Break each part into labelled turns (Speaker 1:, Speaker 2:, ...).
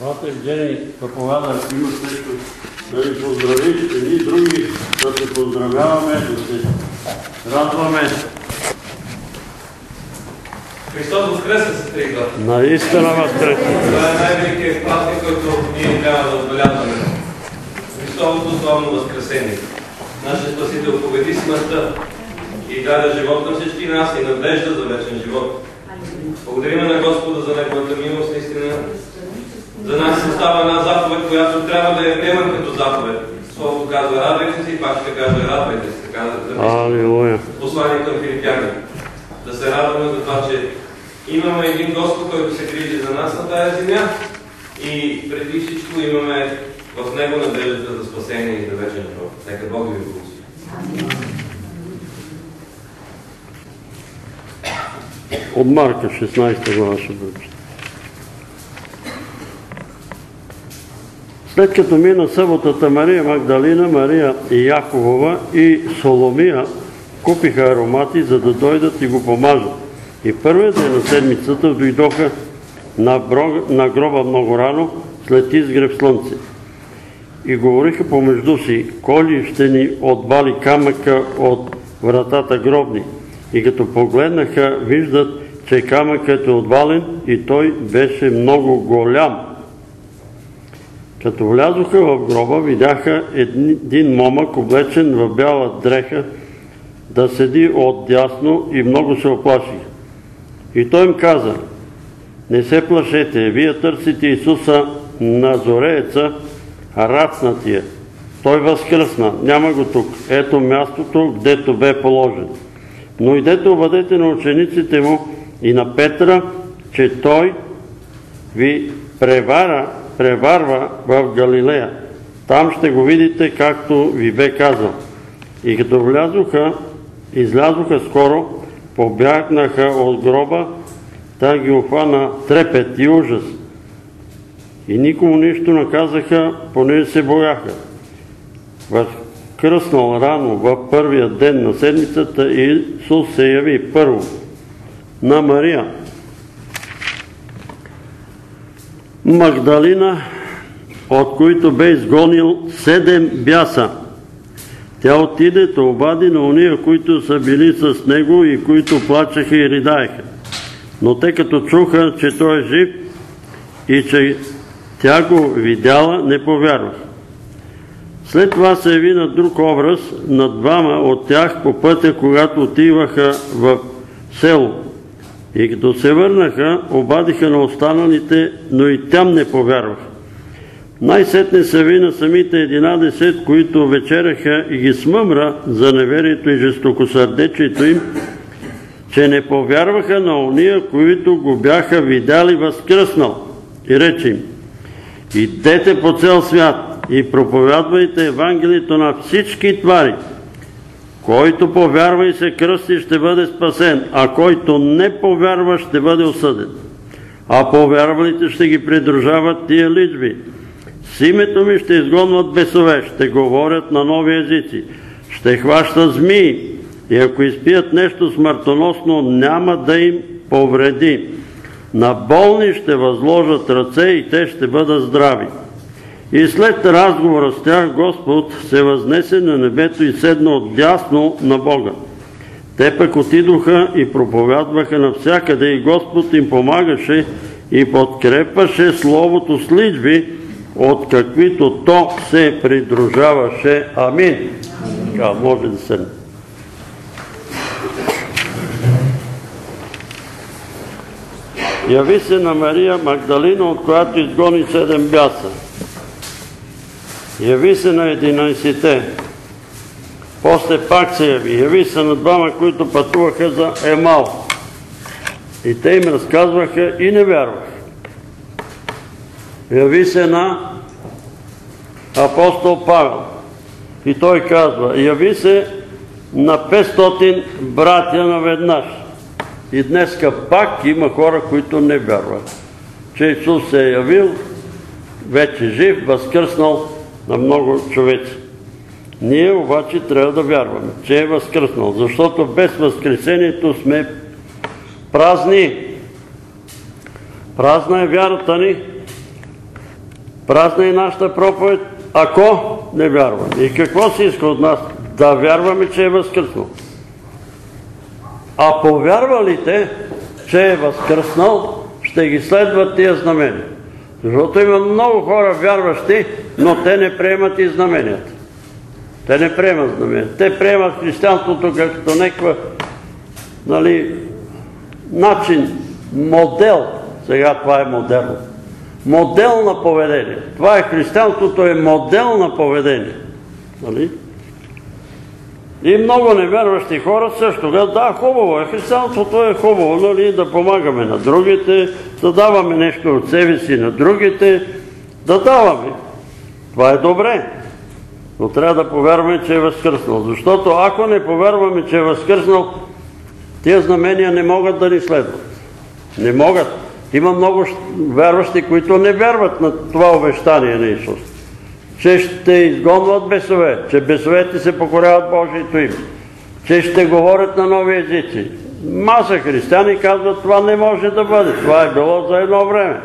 Speaker 1: Брат Евгений проповяда, имаш нещо да ви поздравиш, едни и други да се поздравяваме, да се радваме.
Speaker 2: Христос възкресе се три год.
Speaker 1: Наистина възкресе.
Speaker 2: Това е най-великият празник, който ние трябва да отбелязваме. Христовото славно възкресение. Нашия Спасител победи смъртта и даде живот на всички нас и надежда за вечен живот. Благодарим на Господа за Неговата милост, наистина. За нас остава една заповед, която трябва да я приемем като заповед. Словото казва, радвайте се и пак ще каже, радвайте се. Така да послание към филипяни. Да се радваме за това, че имаме един Господ, който се грижи за нас на тази земя и преди всичко имаме в Него надеждата за спасение и за вечен живот. Нека Бог ви благослови.
Speaker 1: От Марка 16 глава ще бъде. След като мина съботата Мария Магдалина, Мария Яковова и Соломия купиха аромати, за да дойдат и го помажат. И първият ден на седмицата дойдоха на, гроба много рано, след изгрев слънце. И говориха помежду си, кой ли ще ни отбали камъка от вратата гробни. И като погледнаха, виждат, че камъкът е отвален и той беше много голям. Като влязоха в гроба, видяха един момък, облечен в бяла дреха, да седи отдясно и много се оплашиха. И той им каза, не се плашете, вие търсите Исуса Назорееца, рацнатия. Той възкръсна, няма го тук. Ето мястото, гдето бе положен. Но идете обадете на учениците му и на Петра, че той ви превара, преварва в Галилея. Там ще го видите, както ви бе казал. И като влязоха, излязоха скоро, побягнаха от гроба, та ги охвана трепет и ужас. И никому нищо не казаха, понеже се бояха. Възкръснал рано в първия ден на седмицата Исус се яви първо на Мария. Магдалина, от които бе изгонил седем бяса. Тя отиде, да обади на уния, които са били с него и които плачеха и ридаеха. Но те като чуха, че той е жив и че тя го видяла, не повярваха. След това се яви на друг образ на двама от тях по пътя, когато отиваха в село. И като се върнаха, обадиха на останалите, но и тям не повярваха. Най-сетне се ви на самите 11, които вечеряха и ги смъмра за неверието и жестокосърдечието им, че не повярваха на ония, които го бяха видяли възкръснал. И рече им, идете по цел свят и проповядвайте Евангелието на всички твари. Който повярва и се кръсти, ще бъде спасен, а който не повярва, ще бъде осъден. А повярвалите ще ги придружават тия личби. С името ми ще изгонват бесове, ще говорят на нови езици, ще хващат змии и ако изпият нещо смъртоносно, няма да им повреди. На болни ще възложат ръце и те ще бъдат здрави. И след разговора с тях Господ се възнесе на небето и седна отдясно на Бога. Те пък отидоха и проповядваха навсякъде и Господ им помагаше и подкрепаше Словото с личби, от каквито то се придружаваше. Амин. Така, може да се... Яви се на Мария Магдалина, от която изгони седем бяса. Яви се на единайсите. После пак се яви. Яви се на двама, които пътуваха за Емал. И те им разказваха и не вярваха. Яви се на апостол Павел. И той казва, яви се на 500 братя наведнъж. И днеска пак има хора, които не вярват, че Исус се е явил, вече жив, възкръснал на много човеци. Ние обаче трябва да вярваме, че е възкръснал, защото без възкресението сме празни. Празна е вярата ни, Празна е нашата проповед, ако не вярваме. И какво се иска от нас? Да вярваме, че е възкръснал. А повярвалите, че е възкръснал, ще ги следват тия знамения. Защото има много хора вярващи, но те не приемат и знаменията. Те не приемат знаменията. Те приемат християнството като някаква нали, начин, модел. Сега това е модерно. Модел на поведение. Това е християнството, е модел на поведение. Нали? И много невярващи хора също. Да, хубаво е. Християнството е хубаво, нали, да помагаме на другите, да даваме нещо от себе си на другите, да даваме. Това е добре. Но трябва да повярваме, че е възкръснал. Защото ако не повярваме, че е възкръснал, тия знамения не могат да ни следват. Не могат. Има много вярващи, които не вярват на това обещание на Исус. Че ще изгонват бесове, че бесовете се покоряват Божието име, че ще говорят на нови езици. Маса християни казват, това не може да бъде. Това е било за едно време.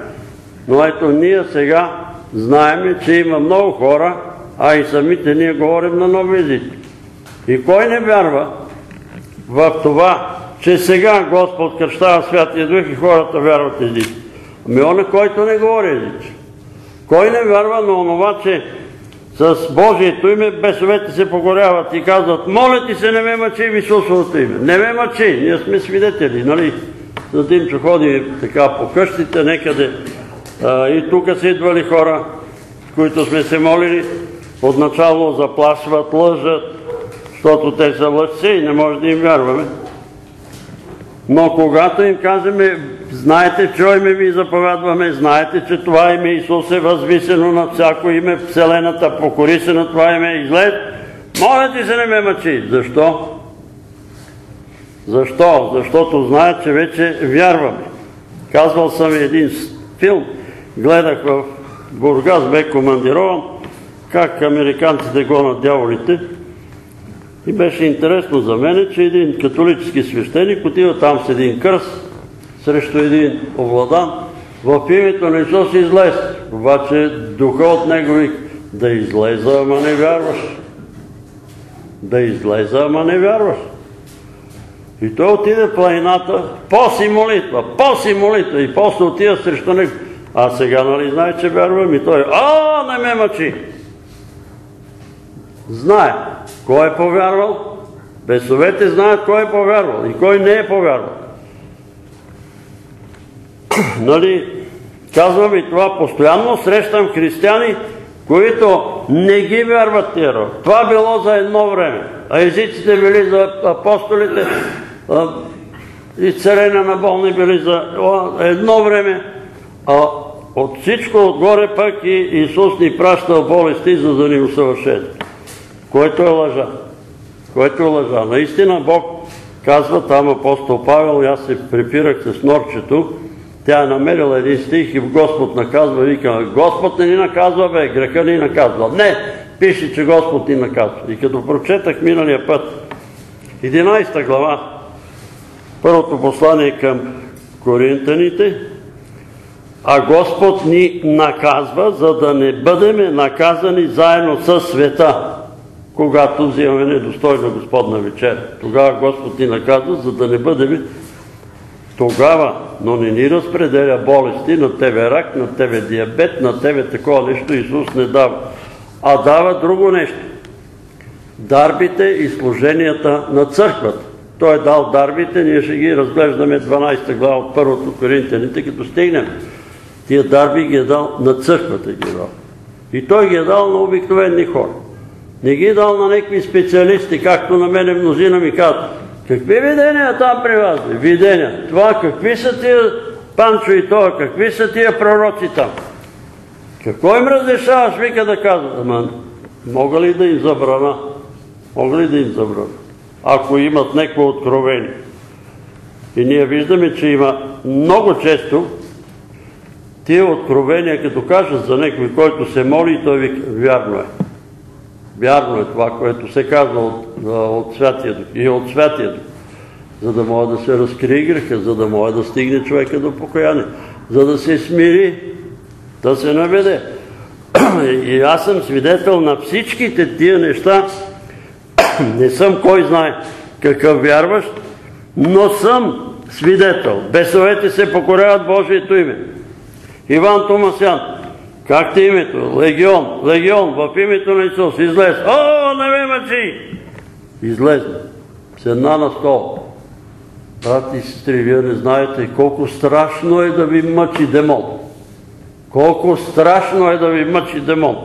Speaker 1: Но ето ние сега знаеме, че има много хора, а и самите ние говорим на нови езици. И кой не вярва в това, че сега Господ кръщава Святия Дух и хората вярват езици? Ами он който не говори езици. Кой не вярва на онова, че с Божието име бесовете се погоряват и казват, моля ти се, не ме мъчи в Исусовото име. Не ме мъчи, ние сме свидетели, нали? За тим, че ходи така по къщите, некъде. И тук са идвали хора, които сме се молили, отначало заплашват, лъжат, защото те са лъжци и не може да им вярваме. Но когато им кажеме, знаете, че име ви заповядваме, знаете, че това име Исус е възвисено над всяко име Вселената, покори се на това име, излез, моля ти се не ме мъчи. Защо? Защо? Защото знаят, че вече вярваме. Казвал съм един филм, гледах в Бургас, бе командирован, как американците гонат дяволите. И беше интересно за мене, че един католически свещеник отива там с един кръст срещу един овладан. В името на Исус излез. Обаче духа от него вик, да излеза, ама не вярваш. Да излеза, ама не вярваш. И той отиде в планината, поси молитва, поси молитва и после отида срещу него. А сега нали знае, че вярвам и той, а, не ме мъчи. Знае. Кой е повярвал? Бесовете знаят кой е повярвал и кой не е повярвал. нали, казвам и това, постоянно срещам християни, които не ги вярват тия. Това било за едно време. А езиците били за апостолите, и царена на болни били за едно време. А от всичко отгоре пък и Исус ни пращал болести, за да ни усъвършенства което е лъжа. Което е лъжа. Наистина Бог казва там апостол Павел, аз се припирах с норчето, тя е намерила един стих и Господ наказва, вика, Господ не ни наказва, бе, греха ни наказва. Не, пише, че Господ ни наказва. И като прочетах миналия път, 11 глава, първото послание към коринтаните, а Господ ни наказва, за да не бъдеме наказани заедно с света когато взимаме недостойна Господна вечер. Тогава Господ ни наказва, за да не бъдем тогава, но не ни разпределя болести, на тебе рак, на тебе диабет, на тебе такова нещо Исус не дава. А дава друго нещо. Дарбите и служенията на църквата. Той е дал дарбите, ние ще ги разглеждаме 12 глава от първото Коринтияните, като стигнем. Тия дарби ги е дал на църквата ги е дал. И той ги е дал на обикновени хора. Не ги е дал на някакви специалисти, както на мене мнозина ми казват. Какви видения там при вас? Видения. Това какви са тия Панчо и това, какви са тия пророци там? Какво им разрешаваш, вика да казват? Ама, мога ли да им забрана? Мога ли да им забрана? Ако имат някакво откровение. И ние виждаме, че има много често тия откровения, като кажат за някой, който се моли, той вика, вярно е. Вярно е това, което се казва от, от Святия Дух и от Святия Дух. За да може да се разкрие греха, за да може да стигне човека до покаяние, за да се смири, да се наведе. И аз съм свидетел на всичките тия неща. Не съм кой знае какъв вярващ, но съм свидетел. Бесовете се покоряват Божието име. Иван Томасян, как ти името? Легион, легион, в името на Исус, излез. О, не ме мъчи! Излез. Седна на стол. Брати и сестри, вие не знаете колко страшно е да ви мъчи демон. Колко страшно е да ви мъчи демон.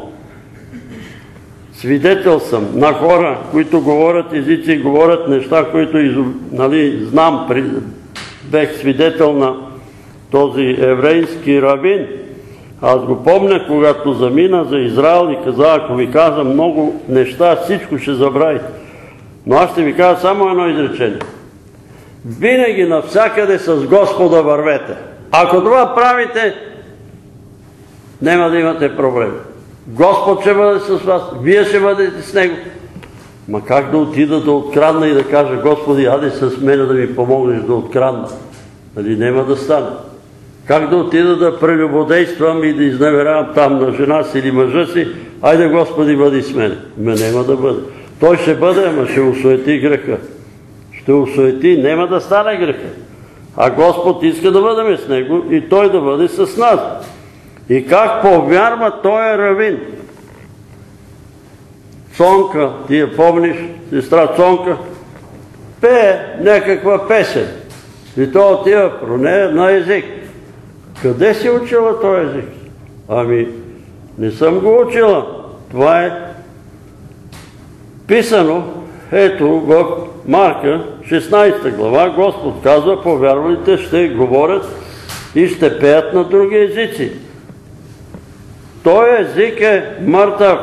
Speaker 1: Свидетел съм на хора, които говорят езици, говорят неща, които нали, знам, бех свидетел на този еврейски равин. Аз го помня, когато замина за Израел и каза, ако ви каза много неща, всичко ще забравите. Но аз ще ви кажа само едно изречение. Винаги навсякъде с Господа вървете. Ако това правите, няма да имате проблем. Господ ще бъде с вас, вие ще бъдете с Него. Ма как да отида да открадна и да кажа, Господи, аде с мене да ми помогнеш да открадна? Нали, няма да стане. Как да отида да прелюбодействам и да изневерявам там на жена си или мъжа си, айде Господи, бъди с мене. Ме няма да бъде. Той ще бъде, ама ще усуети греха. Ще усуети, няма да стане греха. А Господ иска да бъдем с Него и Той да бъде с нас. И как повярва Той е равин. Цонка, ти я помниш, сестра Цонка, пее някаква песен. И то отива про нея на език. Къде си учила този език? Ами, не съм го учила. Това е писано, ето в Марка, 16 глава, Господ казва, повярвалите ще говорят и ще пеят на други езици. Той език е мъртъв.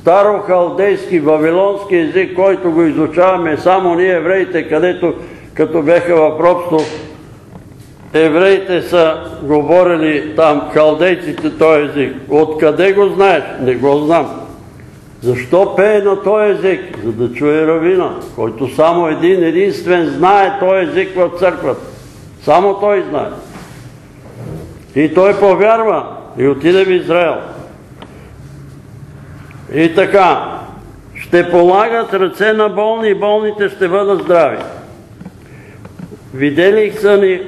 Speaker 1: Старохалдейски, вавилонски език, който го изучаваме само ние евреите, където като беха в робство, евреите са говорили там, халдейците, този език. Откъде го знаеш? Не го знам. Защо пее на този език? За да чуе равина, който само един единствен знае този език в църквата. Само той знае. И той повярва и отиде в Израел. И така, ще полагат ръце на болни и болните ще бъдат здрави. Видели са ни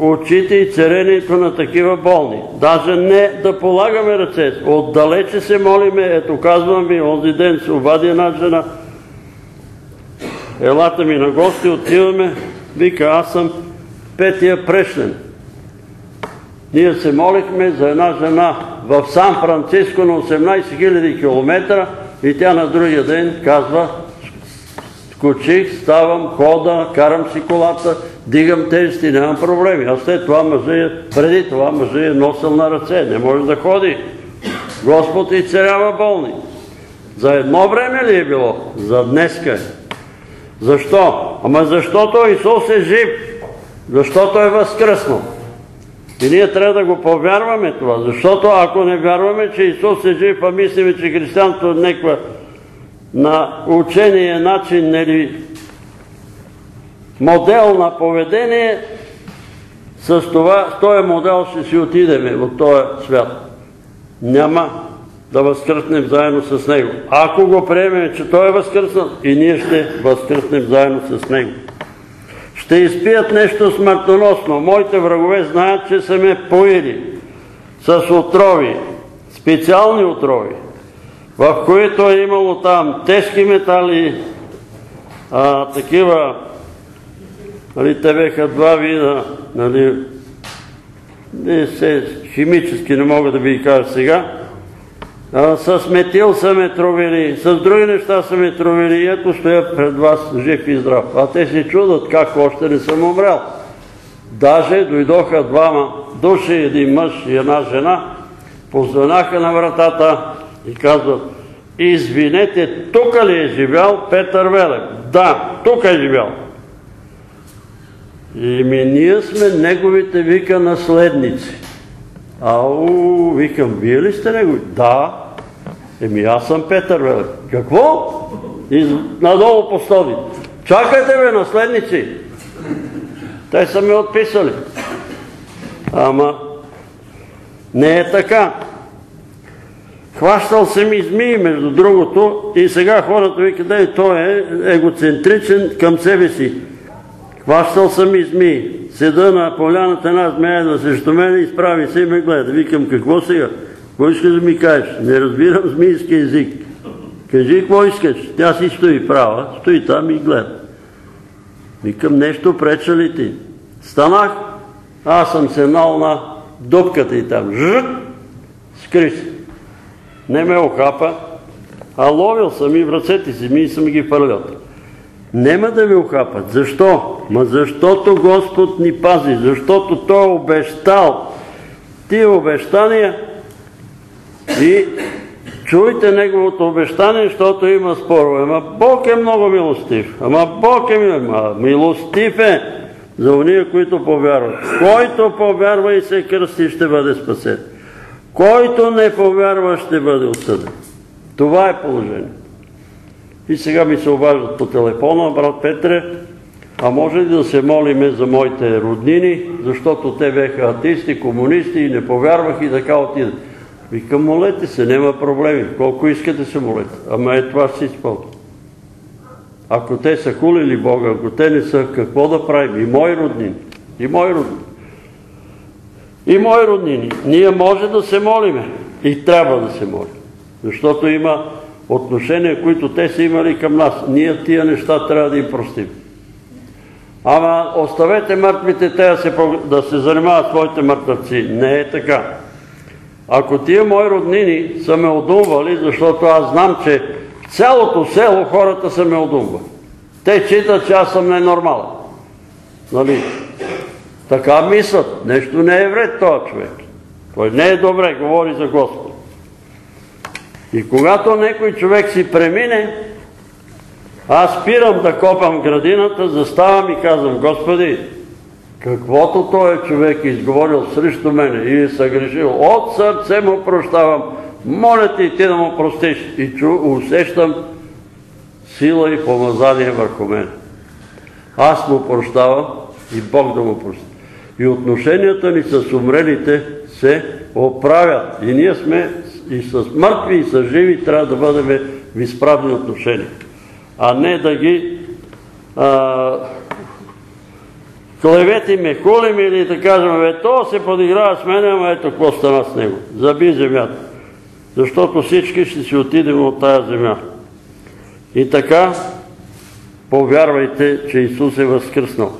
Speaker 1: очите и царението на такива болни. Даже не да полагаме ръце. Отдалече се молиме. Ето казвам ви, онзи ден се обади една жена. Елата ми на гости, отиваме. Вика, аз съм петия прешнен. Ние се молихме за една жена в Сан-Франциско на 18 000 км и тя на другия ден казва, скочих, ставам, хода, карам си колата, дигам тежести, нямам проблеми. А след това мъже, преди това мъже е носил на ръце, не може да ходи. Господ изцелява болни. За едно време ли е било? За днеска е. Защо? Ама защото Исус е жив. Защото е възкръснал. И ние трябва да го повярваме това, защото ако не вярваме, че Исус е жив, а мислиме, че християнството е неква на учение начин, нели модел на поведение, с това, с този модел ще си отидеме от този свят. Няма да възкръснем заедно с Него. Ако го приемем, че Той е възкръснал, и ние ще възкръснем заедно с Него. Ще изпият нещо смъртоносно. Моите врагове знаят, че са ме поили с отрови, специални отрови, в които е имало там тежки метали, такива Нали, те беха два вида, нали, химически не мога да ви кажа сега. А, с метил са ме тровили, с други неща са ме тровили и ето стоя пред вас жив и здрав. А те се чудат как още не съм умрял. Даже дойдоха двама души, един мъж и една жена, позвънаха на вратата и казват, извинете, тук ли е живял Петър Велев? Да, тук е живял. Еми, ние сме неговите, вика, наследници. Ау, викам, вие ли сте негови? Да. Еми, аз съм Петър, бе. Какво? И надолу постави. Чакайте, бе, наследници. Те са ме отписали. Ама, не е така. Хващал съм и змии, между другото, и сега хората викат, да, той е егоцентричен към себе си. Хващал съм и змии. Седа на поляната една змея да срещу мене, изправи се и ме гледа. Викам, какво сега? Какво искаш да ми кажеш? Не разбирам змийски език. Кажи какво искаш. Тя си стои права, стои там и гледа. Викам, нещо преча ли ти? Станах, аз съм седнал на дупката и там. Жък! Скри се. Не ме охапа, а ловил съм и в ръцете си ми и съм ги фърлял. Нема да ви охапат. Защо? Ма защото Господ ни пази, защото Той е обещал тия обещания и чуйте Неговото обещание, защото има спорове. Ама Бог е много милостив. Ама Бог е милостив е за уния, които повярват. Който повярва и се кръсти, ще бъде спасен. Който не повярва, ще бъде отсъден. Това е положение. И сега ми се обаждат по телефона, брат Петре, а може ли да се молиме за моите роднини, защото те беха атеисти, комунисти и не повярвах и така отидат. Викам, молете се, няма проблеми. Колко искате се молете. Ама е това си изпълни. Ако те са хулили Бога, ако те не са, какво да правим? И мои роднини. И мои роднини. И мои роднини. Ние може да се молиме. И трябва да се молим. Защото има отношения, които те са имали към нас. Ние тия неща трябва да им простим. Ама оставете мъртвите те да се, занимават своите мъртвци. Не е така. Ако тия мои роднини са ме одумвали, защото аз знам, че в цялото село хората са ме одумвали. Те читат, че аз съм ненормален. Нали? Така мислят. Нещо не е вред този човек. Той не е добре, говори за Господ. И когато някой човек си премине, аз спирам да копам градината, заставам и казвам, Господи, каквото той е човек изговорил срещу мене и е съгрешил, от сърце му прощавам, моля ти ти да му простиш. И усещам сила и помазание върху мен. Аз му прощавам и Бог да му прости. И отношенията ни с умрелите се оправят. И ние сме и с мъртви, и с живи трябва да бъдем в изправни отношения. А не да ги клеветиме, хулим или да кажем, бе, то се подиграва с мене, ама ето какво стана с него. Заби земята. Защото всички ще си отидем от тая земя. И така, повярвайте, че Исус е възкръснал.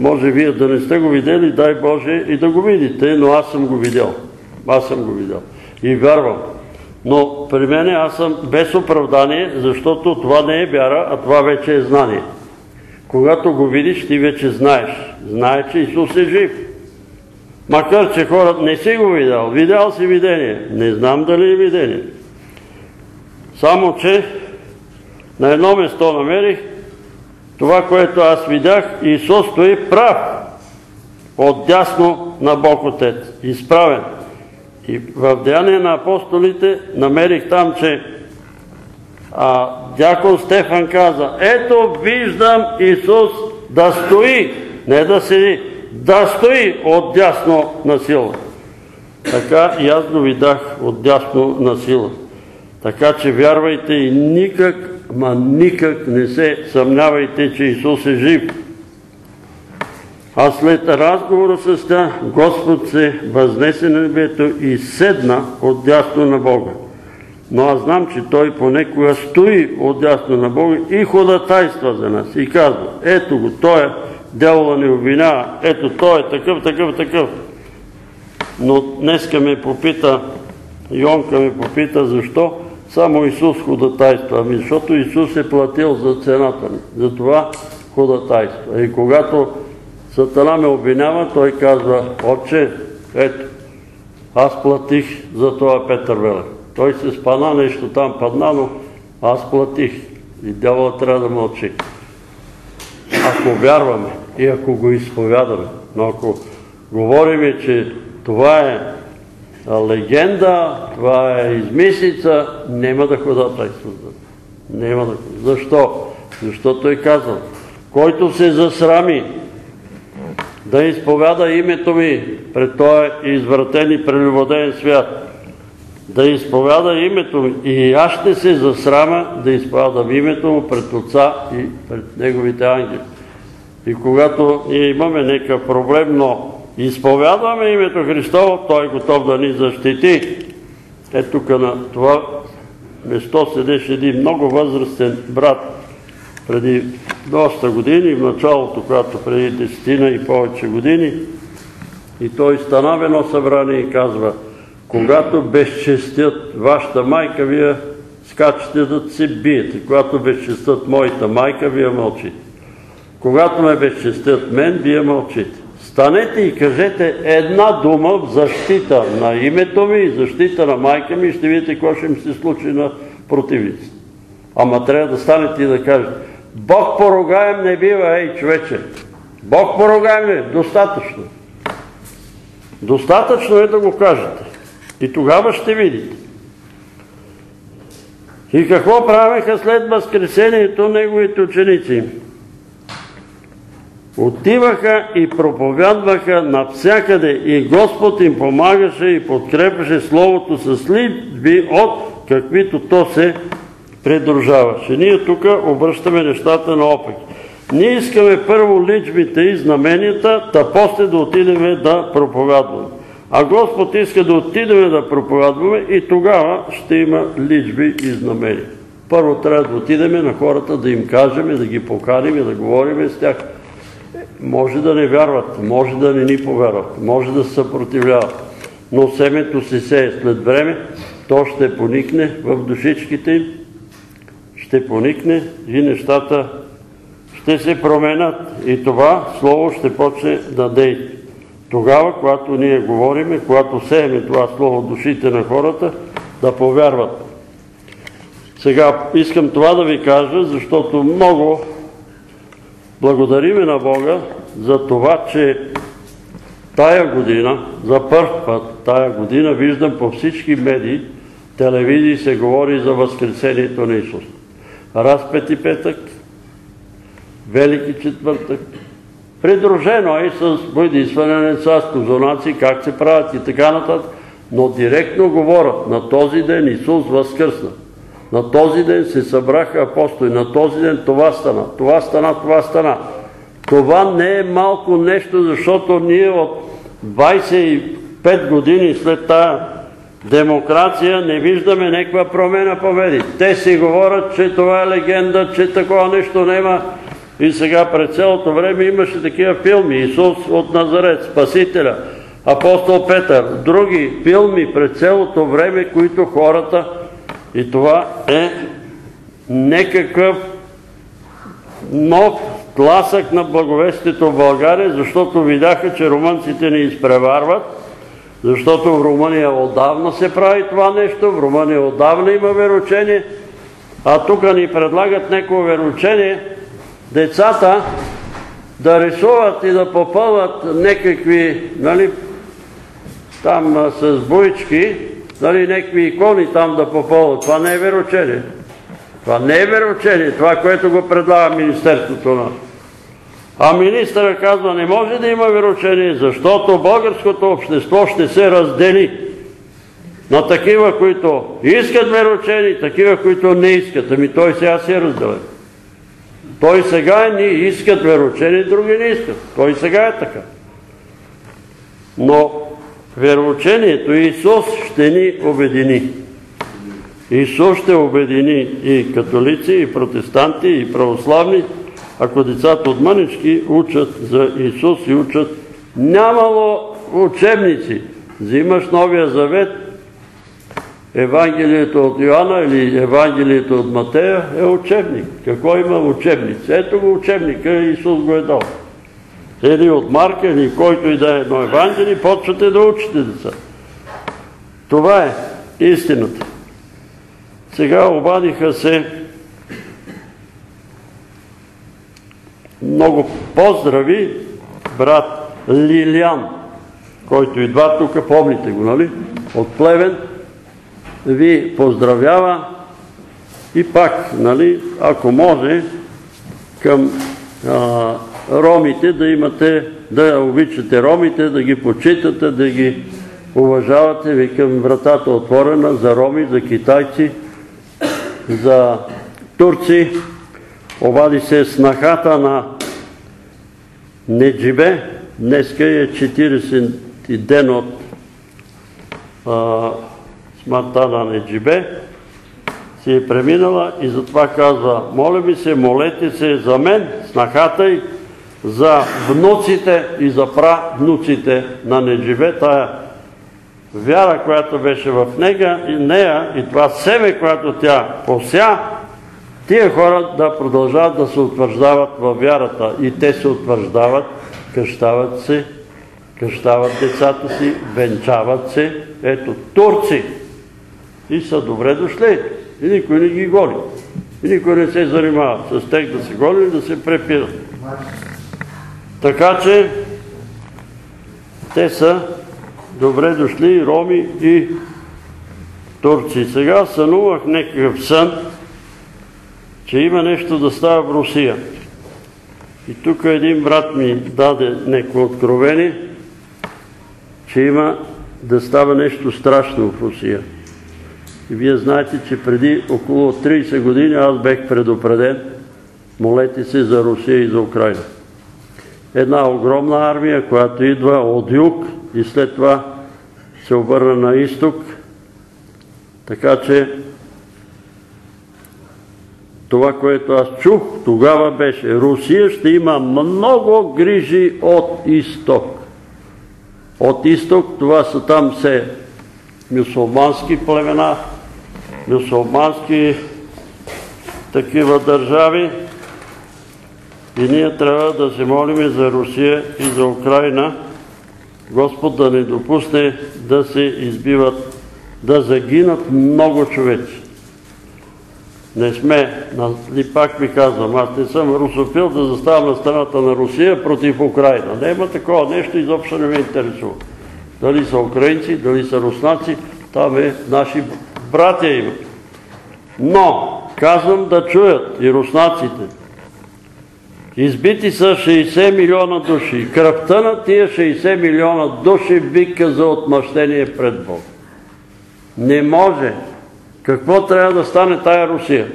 Speaker 1: Може вие да не сте го видели, дай Боже и да го видите, но аз съм го видял. Аз съм го видял. И вярвам. Но при мене аз съм без оправдание, защото това не е вяра, а това вече е знание. Когато го видиш, ти вече знаеш. Знаеш, че Исус е жив. Макар, че хората не си го видял. Видял си видение. Не знам дали е видение. Само, че на едно место намерих това, което аз видях, Исус стои прав, отдясно на Бог Отец, изправен. И в Деяние на апостолите намерих там, че дякон Стефан каза, ето виждам Исус да стои, не да седи, да стои отдясно на сила. Така и аз го видях отдясно на сила. Така че вярвайте и никак, ма никак не се съмнявайте, че Исус е жив. А след разговора с тя, Господ се възнесе на небето и седна отдясно на Бога. Но аз знам, че Той понекога стои отдясно на Бога и ходатайства за нас. И казва, ето го, Той е дявола ни обвинява, ето Той е такъв, такъв, такъв. Но днеска ме попита, Йонка ме попита, защо само Исус ходатайства. Ами защото Исус е платил за цената ми. Затова ходатайства. И когато Сатана ме обвинява, той казва, отче, ето, аз платих за това Петър Велев. Той се спана нещо там, падна, но аз платих. И дявола трябва да мълчи. Ако вярваме и ако го изповядаме, но ако говориме, че това е легенда, това е измислица, няма да ходатайства. Няма да Защо? Защото е казал, който се засрами да изповяда името ми пред този извратен и прелюбоден свят, да изповяда името ми. И аз ще се засрама да изповядам името му пред Отца и пред Неговите ангели. И когато ние имаме някакъв проблем, но изповядваме името Христово, Той е готов да ни защити. Е тук на това место седеше един много възрастен брат преди доста години, в началото, когато преди десетина и повече години, и той стана в едно събрание и казва, когато безчестят вашата майка, вие скачате да се биете. Когато безчестят моята майка, вие мълчите. Когато ме безчестят мен, вие мълчите. Станете и кажете една дума в защита на името ми и защита на майка ми и ще видите какво ще ми се случи на противниците. Ама трябва да станете и да кажете, Бог поругаем не бива, ей човече. Бог поругаем е достатъчно. Достатъчно е да го кажете. И тогава ще видите. И какво правеха след възкресението неговите ученици? Отиваха и проповядваха навсякъде и Господ им помагаше и подкрепеше Словото с литви от каквито то се придружаваше. Ние тук обръщаме нещата на опек. Ние искаме първо личбите и знаменията, та после да отидеме да проповядваме. А Господ иска да отидеме да проповядваме и тогава ще има личби и знамения. Първо трябва да отидеме на хората, да им кажем, да ги поканим и да говорим с тях. Може да не вярват, може да не ни повярват, може да се съпротивляват. Но семето се сее след време, то ще поникне в душичките им, ще поникне и нещата ще се променят и това слово ще почне да действа. Тогава, когато ние говориме, когато сееме това слово душите на хората, да повярват. Сега искам това да ви кажа, защото много благодариме на Бога за това, че тая година, за първ път тая година, виждам по всички медии, телевизии се говори за Възкресението на Исус. Разпети петък, Велики четвъртък, придружено е с бойдисване на деца, с козонаци, как се правят и така нататък, но директно говорят, на този ден Исус възкръсна. На този ден се събраха апостоли, на този ден това стана, това стана, това стана. Това не е малко нещо, защото ние от 25 години след тая демокрация не виждаме някаква промена по меди. Те си говорят, че това е легенда, че такова нещо няма. И сега пред цялото време имаше такива филми. Исус от Назарет, Спасителя, апостол Петър, други филми пред цялото време, които хората и това е некакъв нов тласък на благовестието в България, защото видяха, че румънците ни изпреварват, защото в Румъния отдавна се прави това нещо, в Румъния отдавна има вероучение, а тук ни предлагат неко вероучение, децата да рисуват и да попълват некакви, нали, там с буички, нали, някакви икони там да попълват. Това не е вероучение. Това не е вероучение, това, което го предлага Министерството на. А министъра казва, не може да има вероучение, защото българското общество ще се раздели на такива, които искат вероучение такива, които не искат. Ами той сега се е разделен. Той сега ни искат вероучение, други не искат. Той сега е така. Но вероучението Исус ще ни обедини. Исус ще обедини и католици, и протестанти, и православни, ако децата от мънички учат за Исус и учат нямало учебници. Взимаш Новия Завет, Евангелието от Йоанна или Евангелието от Матея е учебник. Какво има учебник? Ето го учебника, Исус го е дал. Или от Марка, или който и да е едно Евангелие, почвате да учите деца. Това е истината. Сега обадиха се много поздрави брат Лилиан, който идва тук, помните го, нали? От Плевен ви поздравява и пак, нали, ако може, към ромите да имате, да обичате ромите, да ги почитате, да ги уважавате, викам вратата отворена за роми, за китайци, за турци. Обади се снахата на Неджибе. Днеска е 40 ден от смъртта на Неджибе. Си е преминала и затова казва, моля ми се, молете се за мен, снахата и за внуците и за правнуците на Неджибе. Тая вяра, която беше в нея и нея и това себе, което тя пося, тия хора да продължават да се утвърждават във вярата. И те се утвърждават, къщават се, къщават децата си, венчават се. Ето, турци. И са добре дошли. И никой не ги голи. И никой не се занимава с тех да се голи и да се препират. Така че те са добре дошли роми и турци. Сега сънувах някакъв сън, че има нещо да става в Русия. И тук един брат ми даде някакво откровение, че има да става нещо страшно в Русия. И вие знаете, че преди около 30 години аз бех предупреден, молете се за Русия и за Украина. Една огромна армия, която идва от юг и след това се обърна на изток, така че това, което аз чух тогава беше, Русия ще има много грижи от изток. От изток това са там все мюсулмански племена, мюсулмански такива държави и ние трябва да се молиме за Русия и за Украина, Господ да не допусне да се избиват, да загинат много човеци. Не сме, ли пак ми казвам, аз не съм русофил да заставам на страната на Русия против Украина. Няма такова нещо, изобщо не ме интересува. Дали са украинци, дали са руснаци, там е наши братя имат. Но, казвам да чуят и руснаците, Избити са 60 милиона души. Кръвта на тия 60 милиона души вика за отмъщение пред Бог. Не може. Какво трябва да стане тая Русия?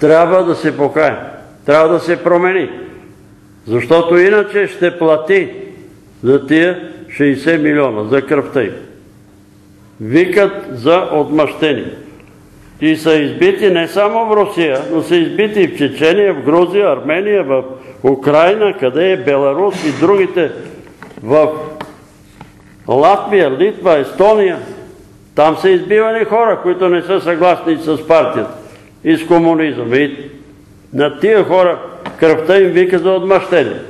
Speaker 1: Трябва да се покая. Трябва да се промени. Защото иначе ще плати за тия 60 милиона, за кръвта им. Викат за отмъщение. И са избити не само в Русия, но са избити и в Чечения, в Грузия, Армения, в Украина, къде е Беларус и другите, в Латвия, Литва, Естония. Там са избивани хора, които не са съгласни с партията и с комунизъм. И на тия хора кръвта им вика за отмъщение.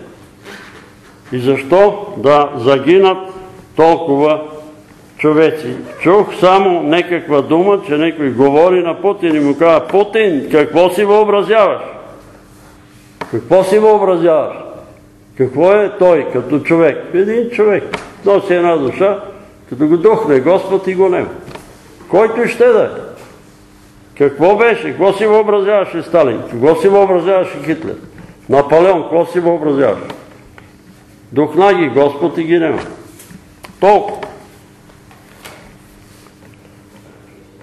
Speaker 1: И защо да загинат толкова човеци? Чух само некаква дума, че някой говори на Путин и му казва, Путин, какво си въобразяваш? Какво си въобразяваш? Какво е той като човек? Един човек носи една душа, като го духне Господ и го нема. Който ще да е. Какво беше? Какво си въобразяваше Сталин? Какво си въобразяваше Хитлер? Наполеон, какво си въобразяваше? Духна ги Господ и ги нема. Толкова.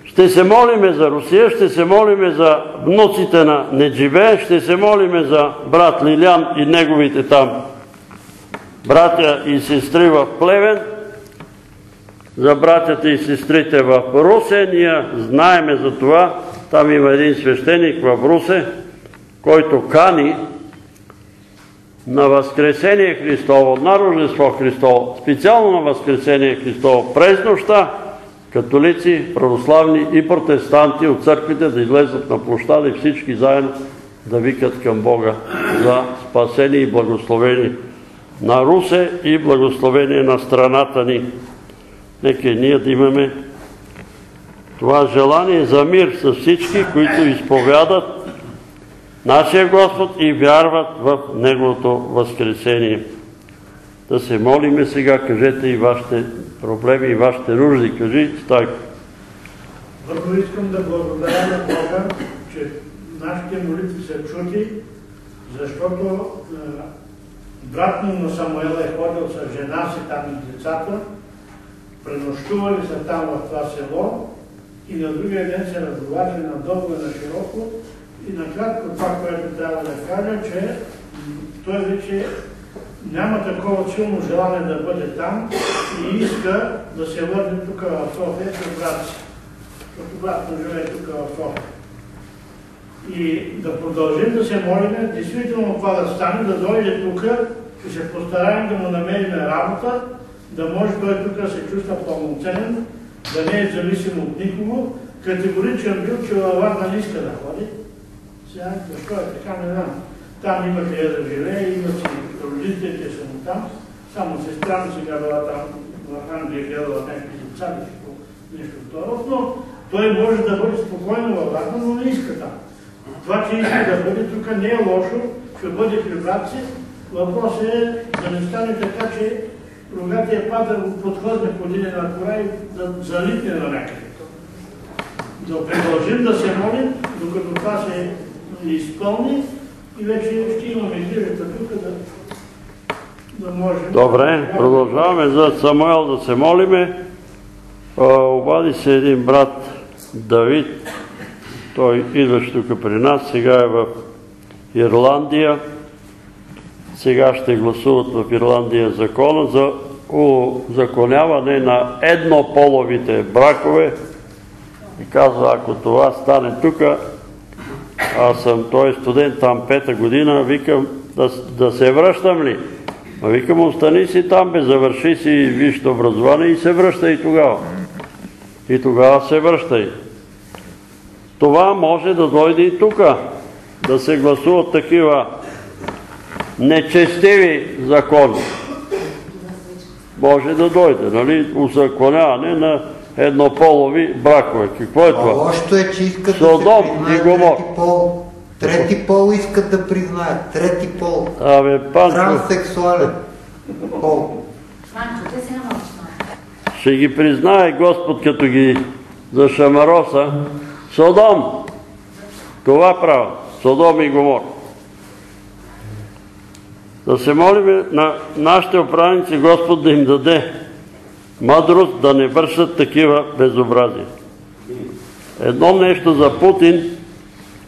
Speaker 1: Ще се молиме за Русия, ще се молиме за внуците на Неджибе, ще се молиме за брат Лилян и неговите там братя и сестри в Плевен, за братята и сестрите в Русе. Ние знаеме за това. Там има един свещеник в Русе, който кани на Възкресение Христово, на Рождество Христово, специално на Възкресение Христово през нощта, католици, православни и протестанти от църквите да излезат на площада и всички заедно да викат към Бога за спасение и благословение на Русе и благословение на страната ни. Нека ние да имаме това желание за мир с всички, които изповядат нашия Господ и вярват в Неговото възкресение. Да се молиме сега, кажете и вашите проблеми и вашите нужди. Кажи, Стайко.
Speaker 3: Първо искам да благодаря на Бога, че нашите молитви са чути, защото брат му на Самуел е ходил с жена си там и децата, пренощували са там в това село и на другия ден се разговаряли надълго и на широко. И накратко това, което трябва да кажа, че той вече няма такова силно желание да бъде там и иска да се върне тук в София при брат си. Защото брат му живее тук в София. И да продължим да се молим, действително това да стане, да дойде тук, ще се постараем да му намерим работа, да може той тук да се чувства пълноценен, да не е зависим от никого. Категоричен бил, че във Варна не иска да ходи. Сега, защо е така, не знам. Там има къде да живее, има си родителите са му там. Само сестра ми сега била там в Англия, гледала някакви деца, нещо, второ, но той може да бъде спокойно във Варна, но не иска там. Това, че иска да бъде тук не е лошо, ще бъде при брат. Въпросът е да не стане така, че рогатия пат да го подхлъзне по един на кора и да залитне на някъде. Да продължим да се молим, докато това се изпълни и вече ще имаме грижата тук да.
Speaker 1: Добре, продължаваме за Самуел да се молиме. Обади се един брат Давид, той идваше тук при нас, сега е в Ирландия. Сега ще гласуват в Ирландия закона за узаконяване на еднополовите бракове. И казва, ако това стане тук, аз съм, той е студент там пета година, викам, да, се връщам ли? А викам, остани си там, бе, завърши си висшето образование и се връщай тогава. И тогава се връщай. Това може да дойде и тук, да се гласуват такива нечестиви закони. Може да дойде, нали, узаконяване на еднополови бракове. Какво е това?
Speaker 4: лошото е, че искат
Speaker 1: Содом
Speaker 4: да
Speaker 1: и
Speaker 4: се признае
Speaker 1: Гомор.
Speaker 4: трети пол. Трети пол искат да признаят. Трети пол.
Speaker 1: Абе, Панчо,
Speaker 4: Транссексуален пол.
Speaker 5: Манчо, те можеш да
Speaker 1: ще ги признае Господ, като ги зашамароса. Содом! Това правя. Содом и Гомор. Да се молим на нашите управници Господ да им даде мъдрост да не вършат такива безобразия. Едно нещо за Путин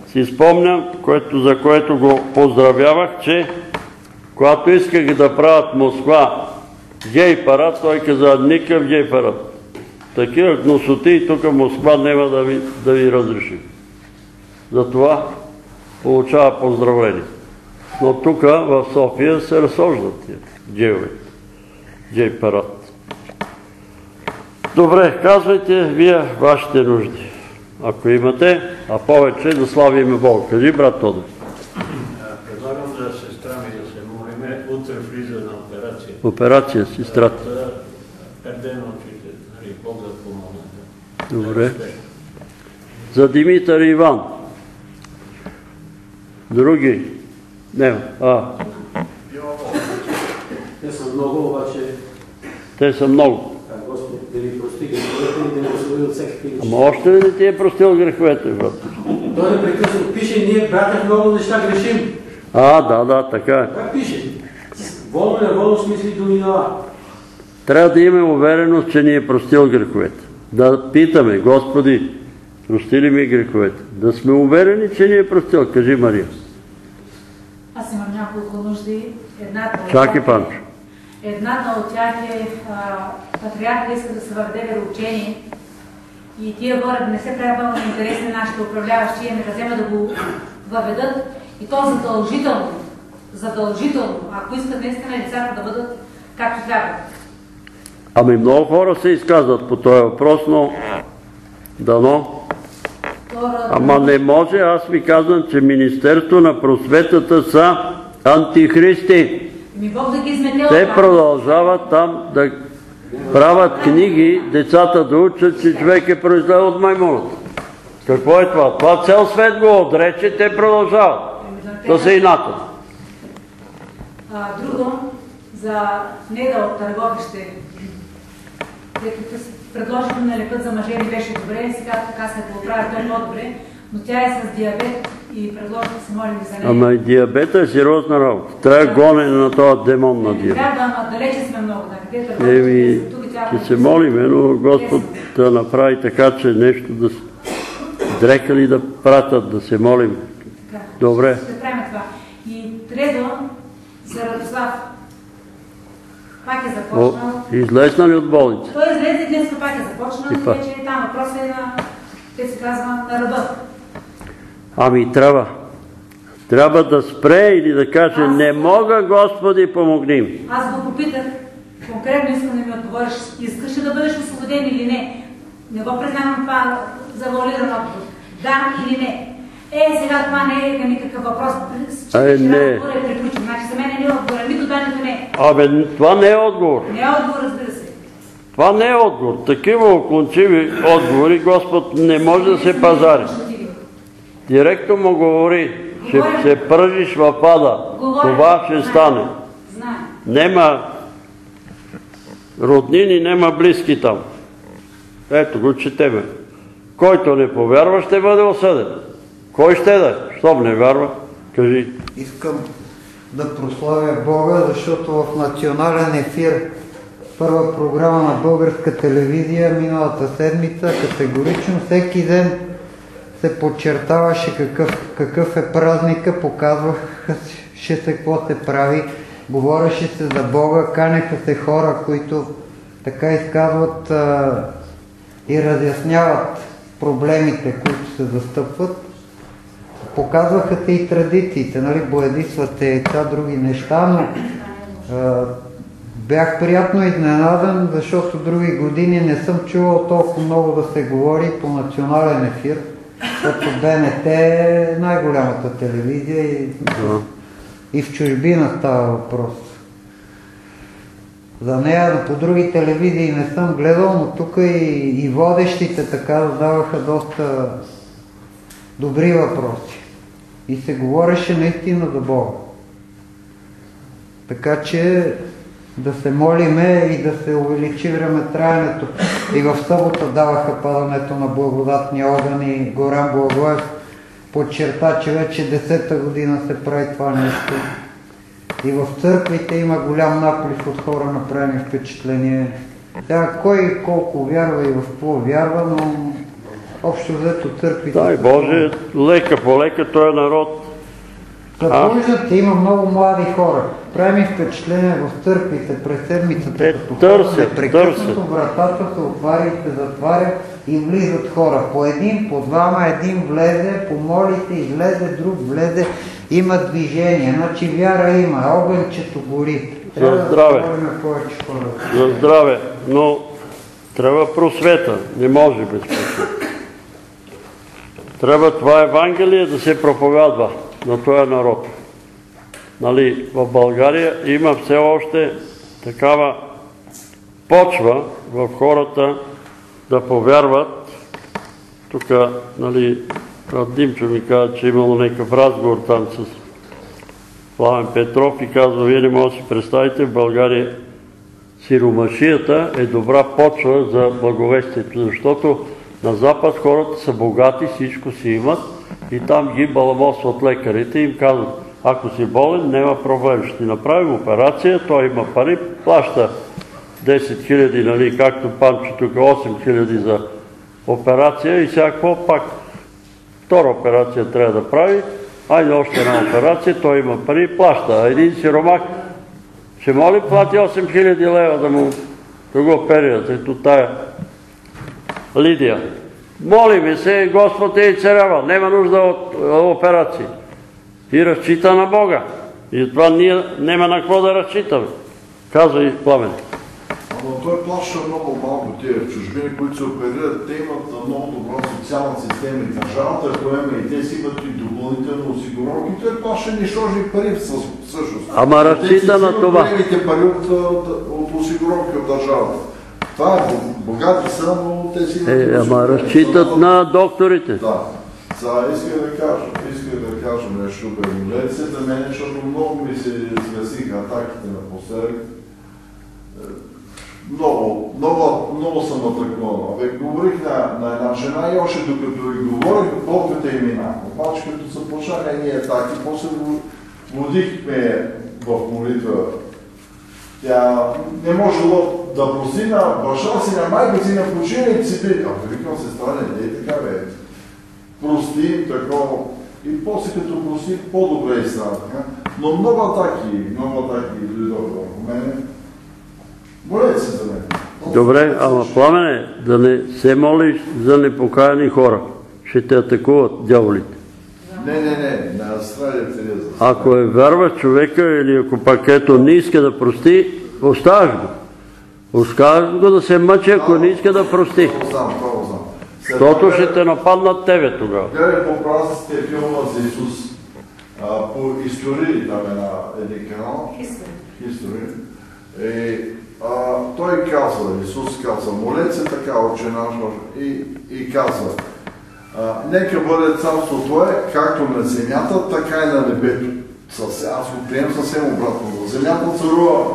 Speaker 1: си спомням, за което го поздравявах, че когато исках да правят Москва гей парад, той каза никакъв гей парад. Такива гносоти тук Москва няма да ви, разрешим. Затова получава поздравление. Но тук в София се разсождат гейове. Гей парад. Добре, казвайте вие вашите нужди. Ако имате, а повече да славиме Бога. Кажи, брат Тодор.
Speaker 6: Предлагам за сестра ми да се молиме. Утре влиза на операция.
Speaker 1: Операция, сестрата.
Speaker 6: За пердено очите. Нали, Бог да помогне.
Speaker 1: Добре. За Димитър и Иван. Други? Не. А,
Speaker 7: Те са много, обаче
Speaker 1: те са много.
Speaker 7: Да ви прости греховете и да ви освободи от всякакви грехи.
Speaker 1: Ама още ли не ти е простил греховете, брат?
Speaker 7: Той непрекъснато пише, ние, братя, много неща грешим.
Speaker 1: А, да, да, така е.
Speaker 7: Как пише? Волно и неволно смисли думи на
Speaker 1: Трябва да имаме увереност, че ни е простил греховете. Да питаме, Господи, прости ли ми греховете? Да сме уверени, че ни е простил. Кажи, Мария.
Speaker 5: Аз имам няколко нужди. Едната от
Speaker 1: Чакай,
Speaker 5: е-
Speaker 1: Панчо.
Speaker 5: Едната от тях е патриарха иска да се въведе вероучение и тия хора не се трябва на интерес на нашите управляващи, а нека взема да го въведат и то задължително. Задължително, ако искат наистина лицата да бъдат както трябва.
Speaker 1: Ами много хора се изказват по този въпрос, но дано. Ама не може, аз ви казвам, че Министерство на просветата са антихристи.
Speaker 5: Ми Бог да ги измете от
Speaker 1: Те продължават там да правят книги, децата да учат, че човек е произвел от маймуната. Какво е това? Това цел свет го отрече, те продължават да се инатат.
Speaker 5: А, друго, за Неда от Търговище, те с- предложиха на лекът за мъже ми беше добре, сега така се поправя той по-добре, но тя е с диабет и предложих да се молим и за нея.
Speaker 1: Ама и диабета е сериозна работа. Трябва гонене на този демон на диабет.
Speaker 5: Трябва, ама далече сме много, да, къде
Speaker 1: Еми,
Speaker 5: и.
Speaker 1: Ще се молиме, но Господ да направи така, че нещо да с- дрекали да пратят, да се молим.
Speaker 5: Така.
Speaker 1: Добре.
Speaker 5: Ще правим това. И трето, за Радослав. Пак е
Speaker 1: О,
Speaker 5: започнал.
Speaker 1: излезна ли от болница?
Speaker 5: Той излезе днес, пак е започнал.
Speaker 1: И.
Speaker 5: Вече е там. Въпросът е на, те се казва, на ръба.
Speaker 1: Ами трябва. Трябва да спре или да каже, не мога, Господи, помогни ми.
Speaker 5: Аз го попитах, конкретно искам да ми отговориш, искаш ли да бъдеш освободен или не? Не го признавам това завуалиран отговор. Да или не? Е, сега това не е никакъв въпрос.
Speaker 1: Е, не.
Speaker 5: Е приключен. Значи за мен не е отговор. Нито да, нито не.
Speaker 1: Абе, това не е отговор.
Speaker 5: Не е отговор, разбира се.
Speaker 1: Това не е отговор. Такива окончиви отговори Господ не може да се пазари. Директно му говори, ще се пръжиш в ада.
Speaker 5: Говоря.
Speaker 1: Това ще стане.
Speaker 5: Знам.
Speaker 1: Нема роднини, нема близки там. Ето го четеме. Който не повярва, ще бъде осъден. Кой ще да е? Щом не вярва, кажи.
Speaker 4: Искам да прославя Бога, защото в национален ефир първа програма на българска телевизия миналата седмица категорично всеки ден се подчертаваше какъв, какъв е празника, показваха се какво се прави, говореше се за Бога, канеха се хора, които така изказват а, и разясняват проблемите, които се застъпват. Показваха се и традициите, нали, боядисвате яйца, други неща, но а, бях приятно изненадан, защото други години не съм чувал толкова много да се говори по национален ефир, защото БНТ е най-голямата телевизия и,
Speaker 1: Да.
Speaker 4: и в чужбина става въпрос. За нея по други телевизии не съм гледал, но тук и, и водещите така задаваха доста добри въпроси. И се говореше наистина за Бога. Така че да се молиме и да се увеличи времетраенето. И в събота даваха падането на благодатни огън и Горан Благоев подчерта, че вече десета година се прави това нещо. И в църквите има голям наплив от хора направени впечатление. Сега кой колко вярва и в какво вярва, но общо взето църквите...
Speaker 1: Дай Боже, лека по лека този народ.
Speaker 4: Какво виждате, има много млади хора. Прави ми впечатление в църквите през седмицата.
Speaker 1: Те
Speaker 4: като
Speaker 1: търсят, търсят.
Speaker 4: вратата се отваря и се затваря и влизат хора. По един, по двама, един влезе, помолите, излезе, друг влезе. Има движение, значи вяра има, огънчето гори. Трябва да
Speaker 1: здраве.
Speaker 4: говорим повече хора.
Speaker 1: За здраве, но трябва просвета. Не може без просвета. Трябва това Евангелие да се проповядва на този народ. Нали, в България има все още такава почва в хората да повярват. Тук, нали, Димчо ми каза, че имало някакъв разговор там с Пламен Петров и казва, вие не може да си представите, в България сиромашията е добра почва за благовестието, защото на Запад хората са богати, всичко си имат и там ги баламосват лекарите и им казват, ако си болен, няма проблем, ще ти направим операция, той има пари, плаща 10 хиляди, нали, както Панчо тук 8 хиляди за операция и какво пак втора операция трябва да прави, айде още една операция, той има пари и плаща. А един сиромак ще моли плати 8000 лева да му да го оперират. Ето тая Лидия. Моли ми се, Господ е и царява. Нема нужда от е, операции. И разчита на Бога. И това ние нема на какво да разчитаме. Казва и Пламен.
Speaker 8: Но той плаща много малко тия в чужбини, които се оперират. Те имат много добра социална система и държавата поема и те си имат и допълнително осигуровки. Той плаща нищожни пари всъщност.
Speaker 1: Ама
Speaker 8: Те си
Speaker 1: разчита на това.
Speaker 8: големите пари от, от, от осигуровки от държавата. Това е, богати са, но те си
Speaker 1: Е, ама разчитат на докторите.
Speaker 8: Да. Сега искам да кажа, искам да кажа нещо, бе. Гледайте се за мен, защото много ми се смесиха атаките напоследък. Е, Много, много, много съм атакуван. Абе, говорих на, на една жена и още докато ви говорих, болката им мина. Обаче като са почнаха едни атаки, после водихме в молитва. Тя не можело да прости на баща си, на майка си, на починиците. А викам сестра, не дей така, бе. Прости такова. И после като прости, по-добре и станаха. Но много атаки, много атаки дойдоха върху мене. Молете се за мен.
Speaker 1: Добре, ама пламене, да не се молиш за непокаяни хора. Ще те атакуват дяволите.
Speaker 8: Не, не, не, на Австралия Тереза.
Speaker 1: Ако е вярва човека или ако пак ето не иска да прости, оставаш го. Оставаш го да се мъчи, ако не иска да прости. Защото ще те нападнат тебе тогава.
Speaker 8: Гледай по празниците филма за Исус. По истории, там е на един канал. History. И, а, той казва, Исус казва, молете се така, отче наш, и, и казва, нека бъде царство Твое, както на земята, така и на небето. Аз го приемам съвсем обратно. Земята царува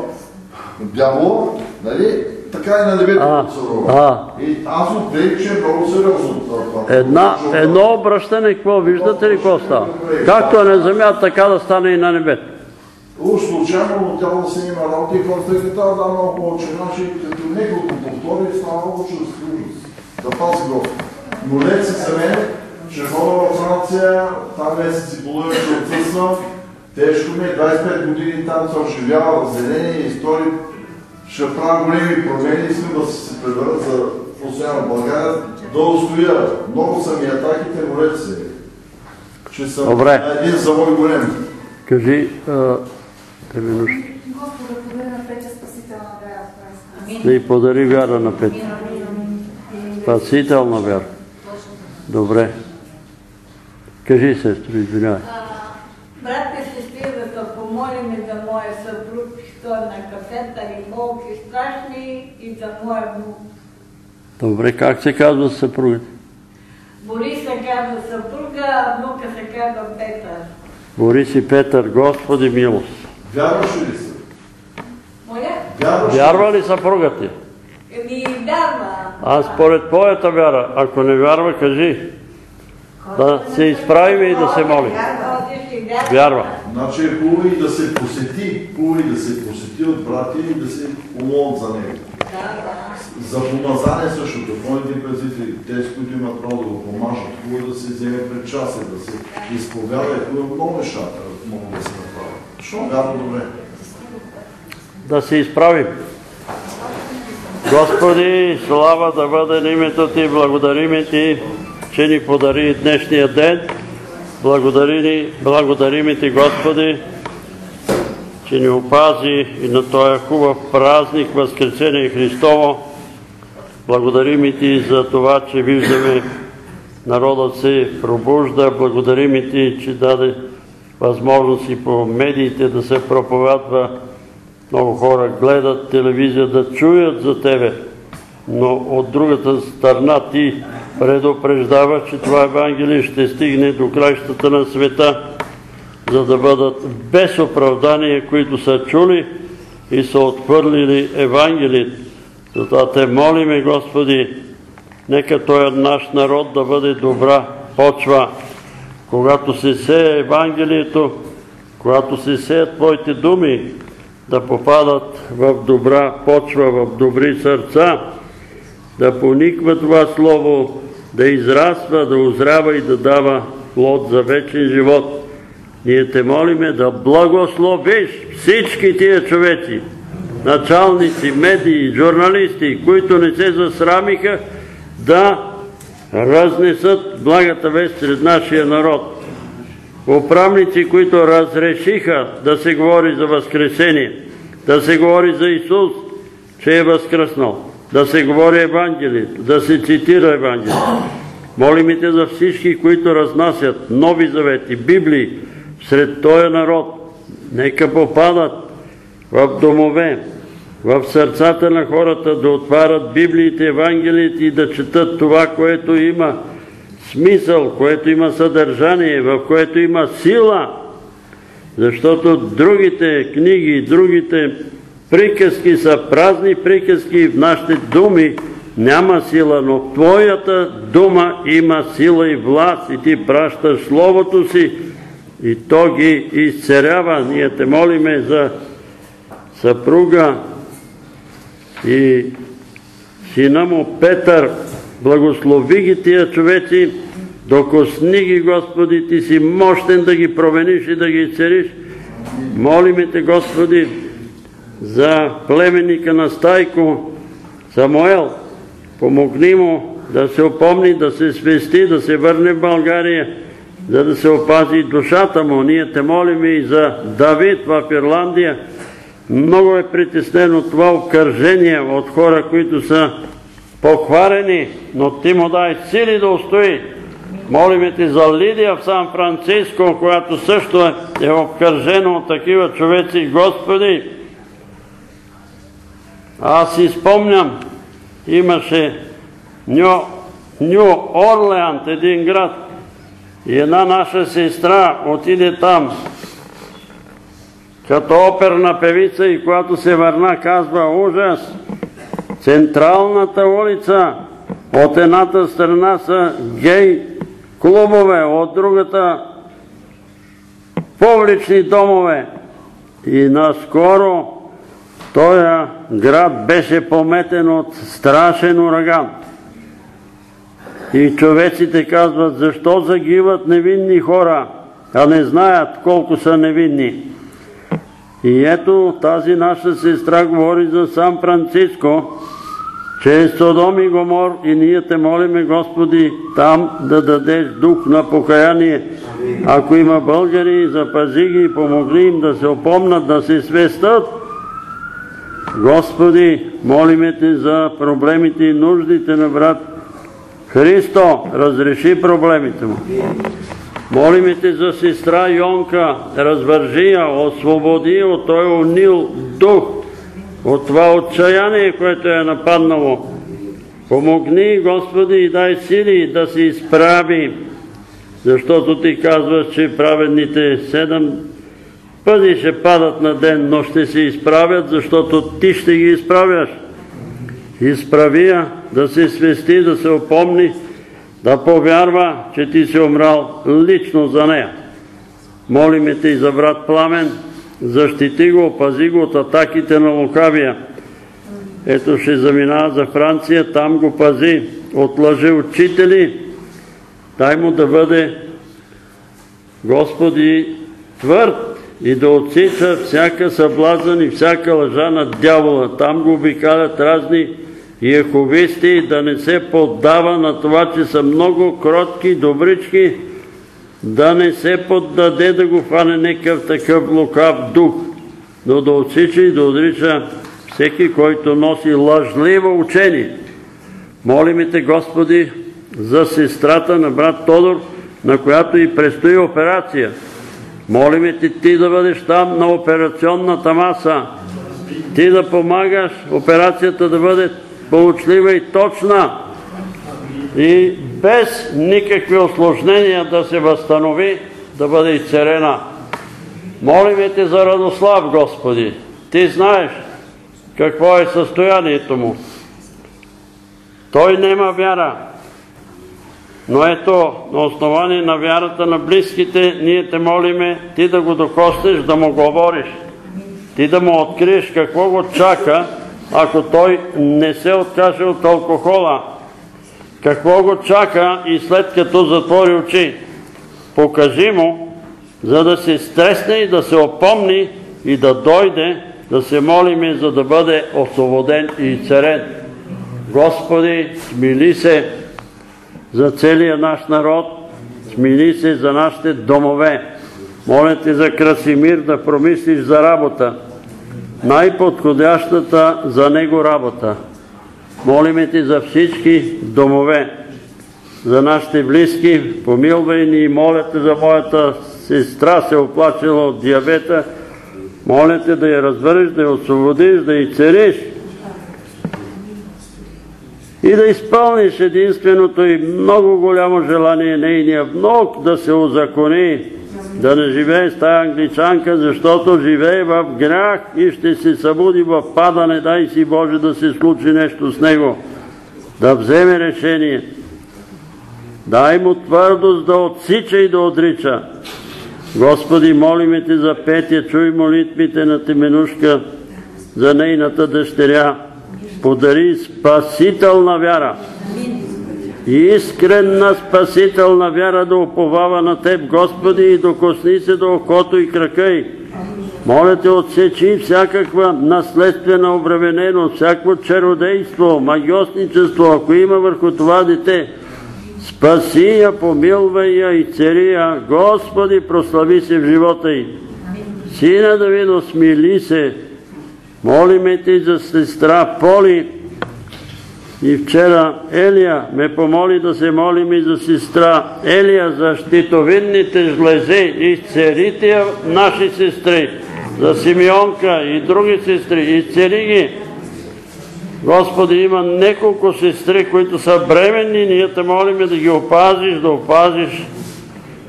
Speaker 8: дявол, нали? Така и на небето царува. И аз го приех, че е много сериозно. това.
Speaker 1: Една, едно обращане, какво виждате ли, какво става? Както е на земята, така да стане и на небето.
Speaker 8: Уж случайно, но тя да се има работа и хората ги трябва да много повече наши, като него го повтори, става много чудо ужас. Да пази Господ. Молете се за мен, ще ходя във Франция, там месец и половина ще отсъствам. Тежко ми е, 25 години там съм живял, разделение, истории. Ще правя големи промени, искам да се пребера за постоянно България, да устоя. Много са ми атаките, молете се. Че съм
Speaker 1: Добре.
Speaker 8: един завой голем.
Speaker 1: Кажи, а, те минушки.
Speaker 9: Господа, подари на Петя спасителна вяра.
Speaker 1: Да й подари вяра на Петя. Спасителна вяра. Добре. Кажи, сестро, извинявай.
Speaker 10: Да се помолим за моя съпруг, той е на кафета и болки страшни и моя внук.
Speaker 1: Добре, как се казва съпругът?
Speaker 10: Борис се казва съпруга, а внука се казва Петър.
Speaker 1: Борис и Петър, Господи милост.
Speaker 8: Вярваш ли се?
Speaker 10: Моля?
Speaker 8: Вярваш?
Speaker 1: Вярва ли съпругът ти?
Speaker 10: Еми, вярва.
Speaker 1: А според твоята вяра, ако не вярва, кажи. Да се изправим и да се молим.
Speaker 10: Вярва.
Speaker 1: Вярва.
Speaker 8: Значи е хубаво и да се посети, хубаво и да се посети от брати и да се помолят за него.
Speaker 10: Да.
Speaker 8: За помазание също, духовните пазители, тези, които имат право да го помажат, хубаво да се вземе причастие, да се изповяда, е хубаво много неща могат да се направят. Що вярва добре?
Speaker 1: Да се изправим. Господи, слава да бъде на името Ти, благодариме Ти, че ни подари днешния ден. Благодари ни, благодариме Ти, Господи, че ни опази и на този хубав празник Възкресение Христово. Благодарим и Ти за това, че виждаме народът се пробужда. Благодарим и Ти, че даде възможност и по медиите да се проповядва. Много хора гледат телевизия да чуят за Тебе, но от другата страна Ти предупреждаваш, че това Евангелие ще стигне до краищата на света, за да бъдат без оправдание, които са чули и са отхвърлили Евангелието. Затова те молиме, Господи, нека този наш народ да бъде добра почва, когато се сее Евангелието, когато се сеят Твоите думи, да попадат в добра почва, в добри сърца, да пониква това Слово, да израства, да озрява и да дава плод за вечен живот. Ние те молиме да благословиш всички тия човеци, началници, медии, журналисти, които не се засрамиха да разнесат благата вест сред нашия народ. Управници, които разрешиха да се говори за Възкресение, да се говори за Исус, че е възкръснал, да се говори Евангелието, да се цитира Евангелието. Молим те за всички, които разнасят нови завети, Библии сред този народ. Нека попадат в домове, в сърцата на хората да отварят Библиите, Евангелиите и да четат това, което има смисъл, което има съдържание, в което има сила, защото другите книги, другите приказки са празни приказки, в нашите думи няма сила, но Твоята дума има сила и власт и Ти пращаш Словото си и то ги изцерява. Ние те молиме за съпруга и сина му Петър, благослови ги тия човеци, докосни ги, Господи, Ти си мощен да ги промениш и да ги изцелиш. Молиме Те, Господи, за племенника на Стайко, Самуел, помогни му да се опомни, да се свести, да се върне в България, за да се опази душата му. Ние те молим и за Давид в Ирландия. Много е притеснено това окържение от хора, които са похварени, но ти му дай сили да устои. Молиме ти за Лидия в Сан Франциско, която също е обкържена от такива човеци. Господи, аз си спомням, имаше Ню, Ню Орлеант, един град, и една наша сестра отиде там, като оперна певица и когато се върна казва ужас. Централната улица от едната страна са гей клубове, от другата публични домове. И наскоро този град беше пометен от страшен ураган. И човеците казват, защо загиват невинни хора, а не знаят колко са невинни. И ето тази наша сестра говори за Сан Франциско, че е Содом и Гомор и ние те молиме, Господи, там да дадеш дух на покаяние. Ако има българи, запази ги и помогни им да се опомнат, да се свестат. Господи, молиме Те за проблемите и нуждите на брат Христо, разреши проблемите му. Молиме Те за сестра Йонка, развържи я, освободи от този унил дух, от това отчаяние, което е нападнало. Помогни, Господи, и дай сили да се изправи, защото Ти казваш, че праведните седем пъти ще падат на ден, но ще се изправят, защото Ти ще ги изправяш. Изправи я, да се свести, да се опомни, да повярва, че ти си умрал лично за нея. Молиме те и за брат Пламен, защити го, опази го от атаките на лукавия. Ето ще заминава за Франция, там го пази от лъжи учители. Дай му да бъде Господи твърд и да отсича всяка съблазън и всяка лъжа на дявола. Там го обикалят разни еховисти, да не се поддава на това, че са много кротки, добрички, да не се поддаде да го фане некъв такъв лукав дух, но да отсича и да отрича всеки, който носи лъжливо учение. Молиме те, Господи, за сестрата на брат Тодор, на която и предстои операция. Молиме ти ти да бъдеш там на операционната маса. Ти да помагаш операцията да бъде получлива и точна и без никакви осложнения да се възстанови, да бъде изцерена. Молиме те за Радослав, Господи. Ти знаеш какво е състоянието му. Той нема вяра. Но ето, на основание на вярата на близките, ние те молиме ти да го докоснеш, да му говориш. Ти да му откриеш какво го чака, ако той не се откаже от алкохола. Какво го чака и след като затвори очи? Покажи му, за да се стресне и да се опомни и да дойде, да се молиме, за да бъде освободен и царен. Господи, смили се за целия наш народ, смили се за нашите домове. Моля те за Красимир да промислиш за работа най-подходящата за него работа. Молиме ти за всички домове, за нашите близки, помилвай ни и моля те за моята сестра, се оплачила от диабета. Моля те да я развърнеш, да я освободиш, да я цериш и да изпълниш единственото и много голямо желание нейния внук да се озакони да не живее с тая англичанка, защото живее в грях и ще се събуди в падане, дай си Боже да се случи нещо с него, да вземе решение. Дай му твърдост да отсича и да отрича. Господи, молиме Те за Петя, чуй молитвите на Теменушка, за нейната дъщеря. Подари спасителна вяра. Искрена спасителна вяра да уповава на Теб, Господи, и докосни се до окото и крака й. Моля те, отсечи всякаква наследствена обремененост, всяко чародейство, магиосничество, ако има върху това дете. Спаси я, помилвай я и цари я. Господи, прослави се в живота й. Сина Давидо, смили се. Молиме ти за сестра Поли. И вчера Елия ме помоли да се молим и за сестра Елия, за щитовидните жлези. Изцерите я, наши сестри за Симеонка и други сестри, изцели ги. Господи, има неколко сестри, които са бременни, ние те молиме да ги опазиш, да опазиш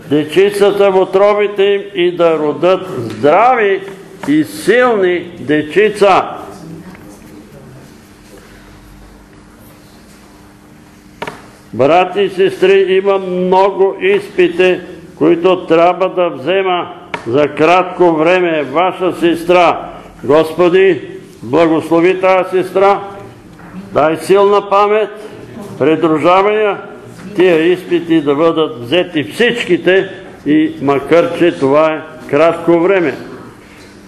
Speaker 1: дечицата в отробите им и да родат здрави и силни дечица. Брати и сестри, има много изпити, които трябва да взема за кратко време ваша сестра. Господи, благослови тази сестра, дай силна памет, придружавай я, тия изпити да бъдат взети всичките и макар, че това е кратко време.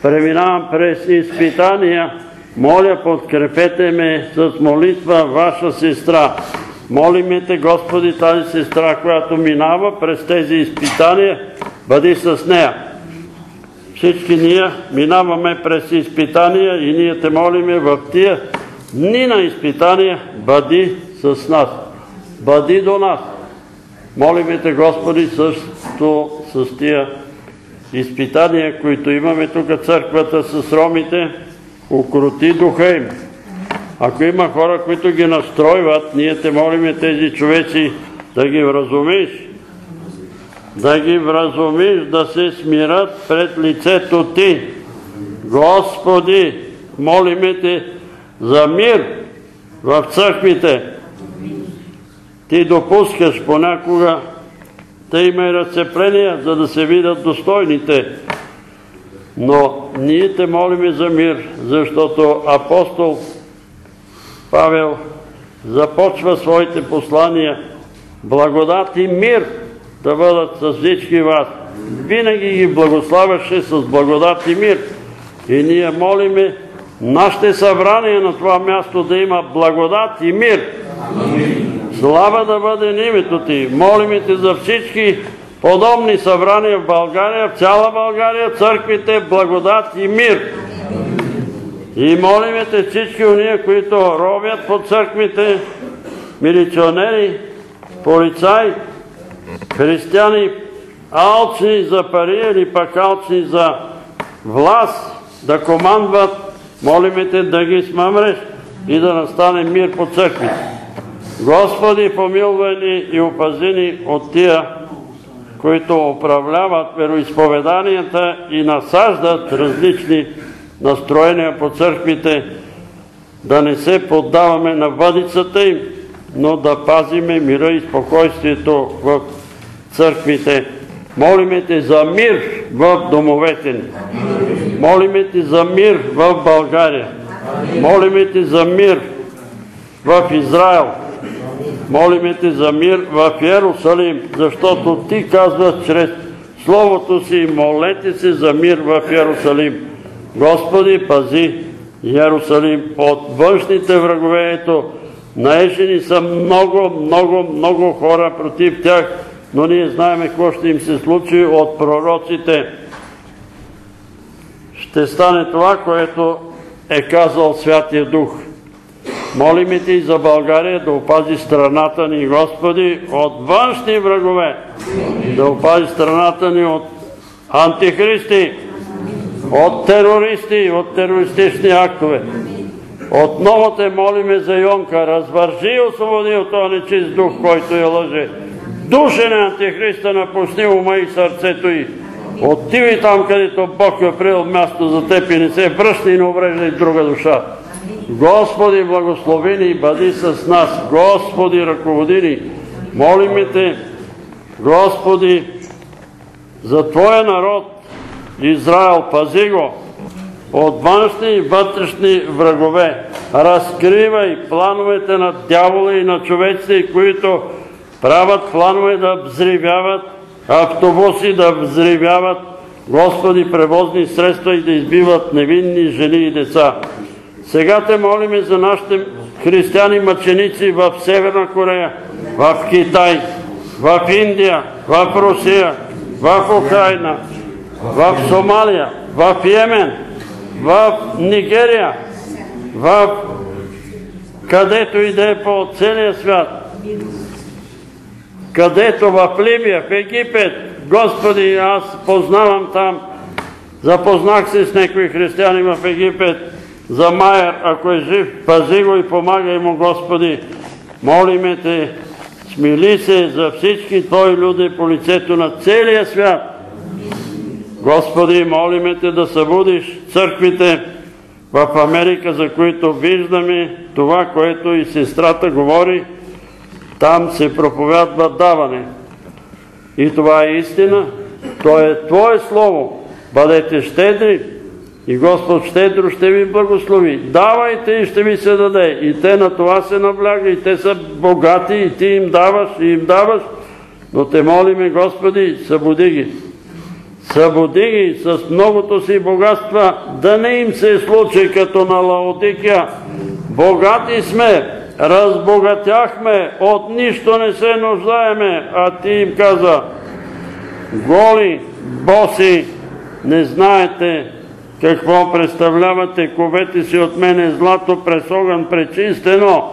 Speaker 1: Преминавам през изпитания. Моля, подкрепете ме с молитва ваша сестра. Молиме те, Господи, тази сестра, която минава през тези изпитания, бъди с нея. Всички ние минаваме през изпитания и ние те молиме в тия дни на изпитания, бъди с нас. Бъди до нас. Молиме те, Господи, също с тия изпитания, които имаме тук църквата с ромите, укроти духа им. Ако има хора, които ги настройват, ние те молиме тези човеци да ги вразумиш, да ги вразумиш да се смират пред лицето Ти. Господи, молиме Те за мир в църквите. Ти допускаш понякога да има и разцепления, за да се видят достойните. Но ние те молиме за мир, защото апостол Павел започва своите послания благодат и мир да бъдат с всички вас. Винаги ги благославяше с благодат и мир. И ние молиме нашите събрания на това място да има благодат и мир. Слава да бъде името Ти. Молиме Ти за всички подобни събрания в България, в цяла България, църквите, благодат и мир. И молиме Те всички уния, които робят по църквите, милиционери, полицаи, християни, алчни за пари или пък алчни за власт, да командват, молиме Те да ги смъмреш и да настане мир по църквите. Господи, помилвай ни и опази ни от тия, които управляват вероисповеданията и насаждат различни настроения по църквите, да не се поддаваме на въдицата им, но да пазиме мира и спокойствието в църквите. Молиме Те за мир в домовете ни. Молиме Те за мир в България. Молиме Те за мир в Израел. Молиме Те за мир в Иерусалим, защото Ти казваш чрез Словото си, молете се за мир в Иерусалим. Господи, пази Иерусалим от външните врагове. Ето, наешени са много, много, много хора против тях, но ние знаем какво ще им се случи от пророците. Ще стане това, което е казал Святия Дух. Молиме Ти за България да опази страната ни, Господи, от външни врагове. Да опази страната ни от антихристи, от терористи, от терористични актове. Отново те молиме за Йонка, развържи и освободи от този нечист дух, който я лъже. Душе на антихриста напусни ума и сърцето й. Отивай там, където Бог е приел място за теб и не се връща и не увреждай друга душа. Господи, благослови ни и бъди с нас. Господи, ръководи ни. Молиме Те, Господи, за Твоя народ, Израел, пази го от външни и вътрешни врагове. разкривай плановете на дявола и на човеците, които правят планове да взривяват автобуси, да взривяват Господи превозни средства и да избиват невинни жени и деца. Сега те молиме за нашите християни мъченици в Северна Корея, в Китай, в Индия, в Русия, в Украина, в Сомалия, в Йемен, в Нигерия, в където и да е по целия свят. Където в Либия, в Египет, Господи, аз познавам там, запознах се с някои християни в Египет, за Майер, ако е жив, пази го и помагай му, Господи. Молиме Те, смили се за всички Твои люди по лицето на целия свят. Господи, молиме Те да събудиш църквите в Америка, за които виждаме това, което и сестрата говори, там се проповядва даване. И това е истина. То е Твое Слово. Бъдете щедри и Господ щедро ще ви благослови. Давайте и ще ви се даде. И те на това се набляга. И те са богати и ти им даваш и им даваш. Но те молиме, Господи, събуди ги. Събуди ги с многото си богатства, да не им се случи като на Лаодикия. Богати сме, разбогатяхме, от нищо не се нуждаеме, а ти им каза, голи, боси, не знаете какво представлявате, ковете си от мене злато през огън пречистено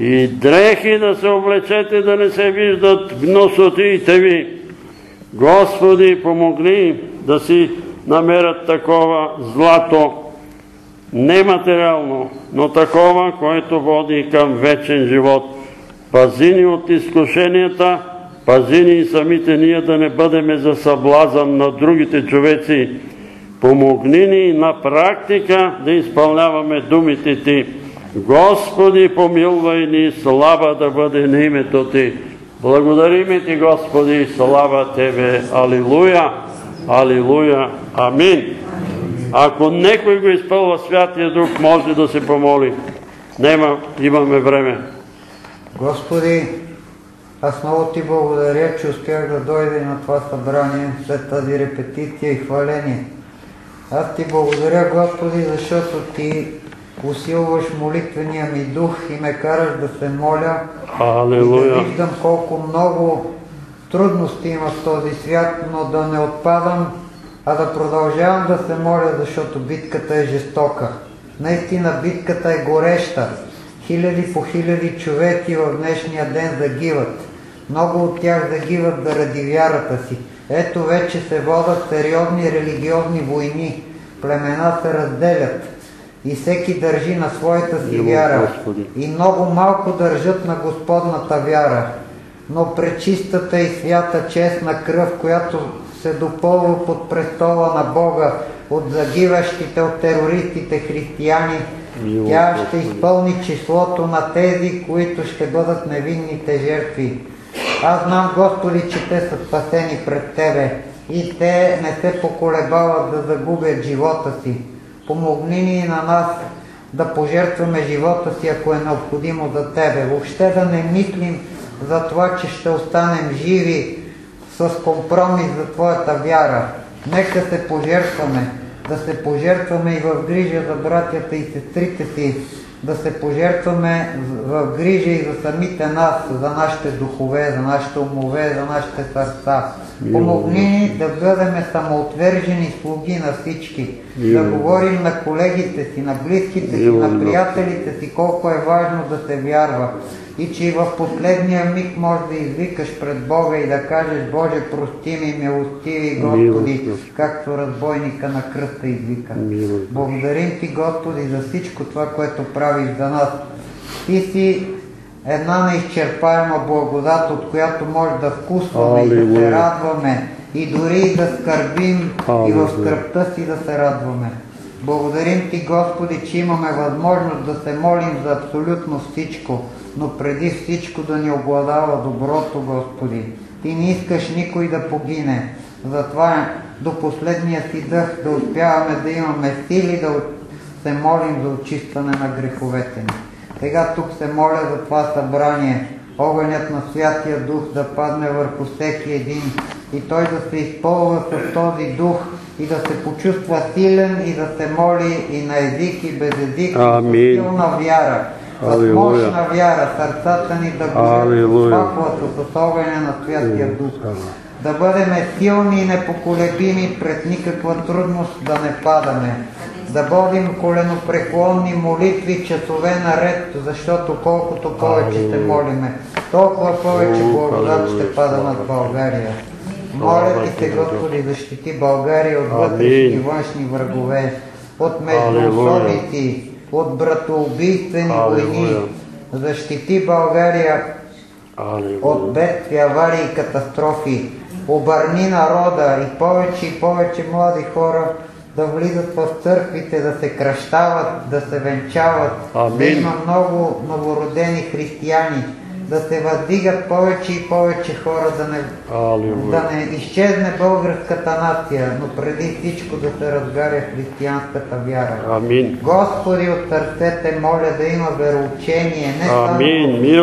Speaker 1: и дрехи да се облечете, да не се виждат гносотиите ви. Господи, помогни да си намерят такова злато, нематериално, но такова, което води към вечен живот. Пази ни от изкушенията, пази ни и самите ние да не бъдеме за съблазън на другите човеци. Помогни ни на практика да изпълняваме думите Ти. Господи, помилвай ни, слава да бъде на името Ти. Благодариме Ти, Господи, слава Тебе. Алилуя, алилуя, амин. Ако некой го изпълва Святия Дух, може да се помоли. Нема, имаме време.
Speaker 4: Господи, аз много Ти благодаря, че успях да дойда на това събрание след тази репетиция и хваление. Аз Ти благодаря, Господи, защото Ти усилваш молитвения ми дух и ме караш да се моля
Speaker 1: Алелуя.
Speaker 4: и да виждам колко много трудности има в този свят, но да не отпадам, а да продължавам да се моля, защото битката е жестока. Наистина битката е гореща. Хиляди по хиляди човеки в днешния ден загиват. Много от тях загиват заради вярата си. Ето вече се водят сериозни религиозни войни. Племена се разделят и всеки държи на своята си вяра. И много малко държат на Господната вяра. Но пречистата и свята честна кръв, която се допълва под престола на Бога от загиващите от терористите християни, тя ще изпълни числото на тези, които ще бъдат невинните жертви. Аз знам, Господи, че те са спасени пред Тебе и те не се поколебават да загубят живота си. Помогни ни на нас да пожертваме живота си, ако е необходимо за Тебе. Въобще да не мислим за това, че ще останем живи с компромис за Твоята вяра. Нека се пожертваме, да се пожертваме и в грижа за братята и сестрите си, да се пожертваме в грижа и за самите нас, за нашите духове, за нашите умове, за нашите сърца. Помогни ни да бъдем самоотвержени слуги на всички, да говорим на колегите си, на близките си, на приятелите си, колко е важно да се вярва и че в последния миг можеш да извикаш пред Бога и да кажеш Боже, прости ми, милостиви Господи, както разбойника на кръста извика. Благодарим Ти, Господи, за всичко това, което правиш за нас. Ти си една неизчерпаема благодат, от която може да вкусваме и да се радваме и дори да скърбим и в скръпта си да се радваме. Благодарим Ти, Господи, че имаме възможност да се молим за абсолютно всичко, но преди всичко да ни обладава доброто, Господи. Ти не искаш никой да погине. Затова до последния си дъх да успяваме да имаме сили, да се молим за очистване на греховете ни. Сега тук се моля за това събрание, огънят на Святия Дух да падне върху всеки един и той да се използва с този дух и да се почувства силен и да се моли и на език и без език,
Speaker 1: Амин.
Speaker 4: с силна вяра, с мощна вяра, сърцата ни да горят
Speaker 1: Алилуя.
Speaker 4: с с огъня на Святия Дух. Да бъдем силни и непоколебими пред никаква трудност да не падаме, да водим коленопреклонни молитви часове наред, защото колкото повече се молиме, толкова повече благодат ще пада над България. Моля ти се, Господи, защити България от вътрешни и външни врагове, от
Speaker 1: Алилуя.
Speaker 4: междуособици, от братоубийствени войни. Защити България от бедствия, аварии и катастрофи. Обърни народа и повече и повече млади хора да влизат в църквите, да се кръщават, да се венчават, да има много новородени християни, да се въздигат повече и повече хора, да не, да не изчезне българската нация, но преди всичко да се разгаря християнската вяра.
Speaker 1: Амин.
Speaker 4: Господи, от сърцете моля да има вероучение, не само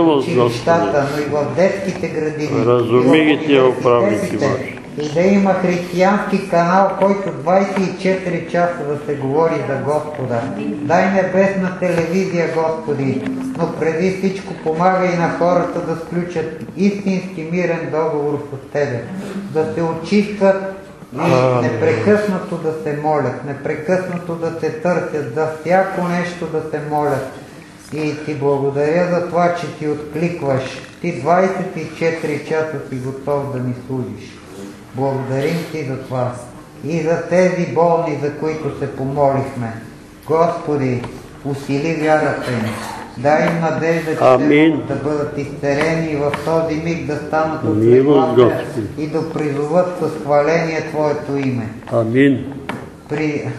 Speaker 4: в училищата, но и в детските градини,
Speaker 1: Разуми ги тия управници ваши.
Speaker 4: И да има християнски канал, който 24 часа да се говори за Господа. Дай небесна телевизия, Господи, но преди всичко помага и на хората да сключат истински мирен договор с Тебе. Да се очистват и непрекъснато да се молят, непрекъснато да се търсят, за всяко нещо да се молят. И ти благодаря за това, че ти откликваш. Ти 24 часа си готов да ни служиш. Благодарим ти за това. И за тези болни, за които се помолихме. Господи, усили вярата им. Дай им надежда, че
Speaker 1: Амин.
Speaker 4: да бъдат изцерени и в този миг да станат от и да призоват с хваление Твоето име
Speaker 1: Амин.
Speaker 4: при...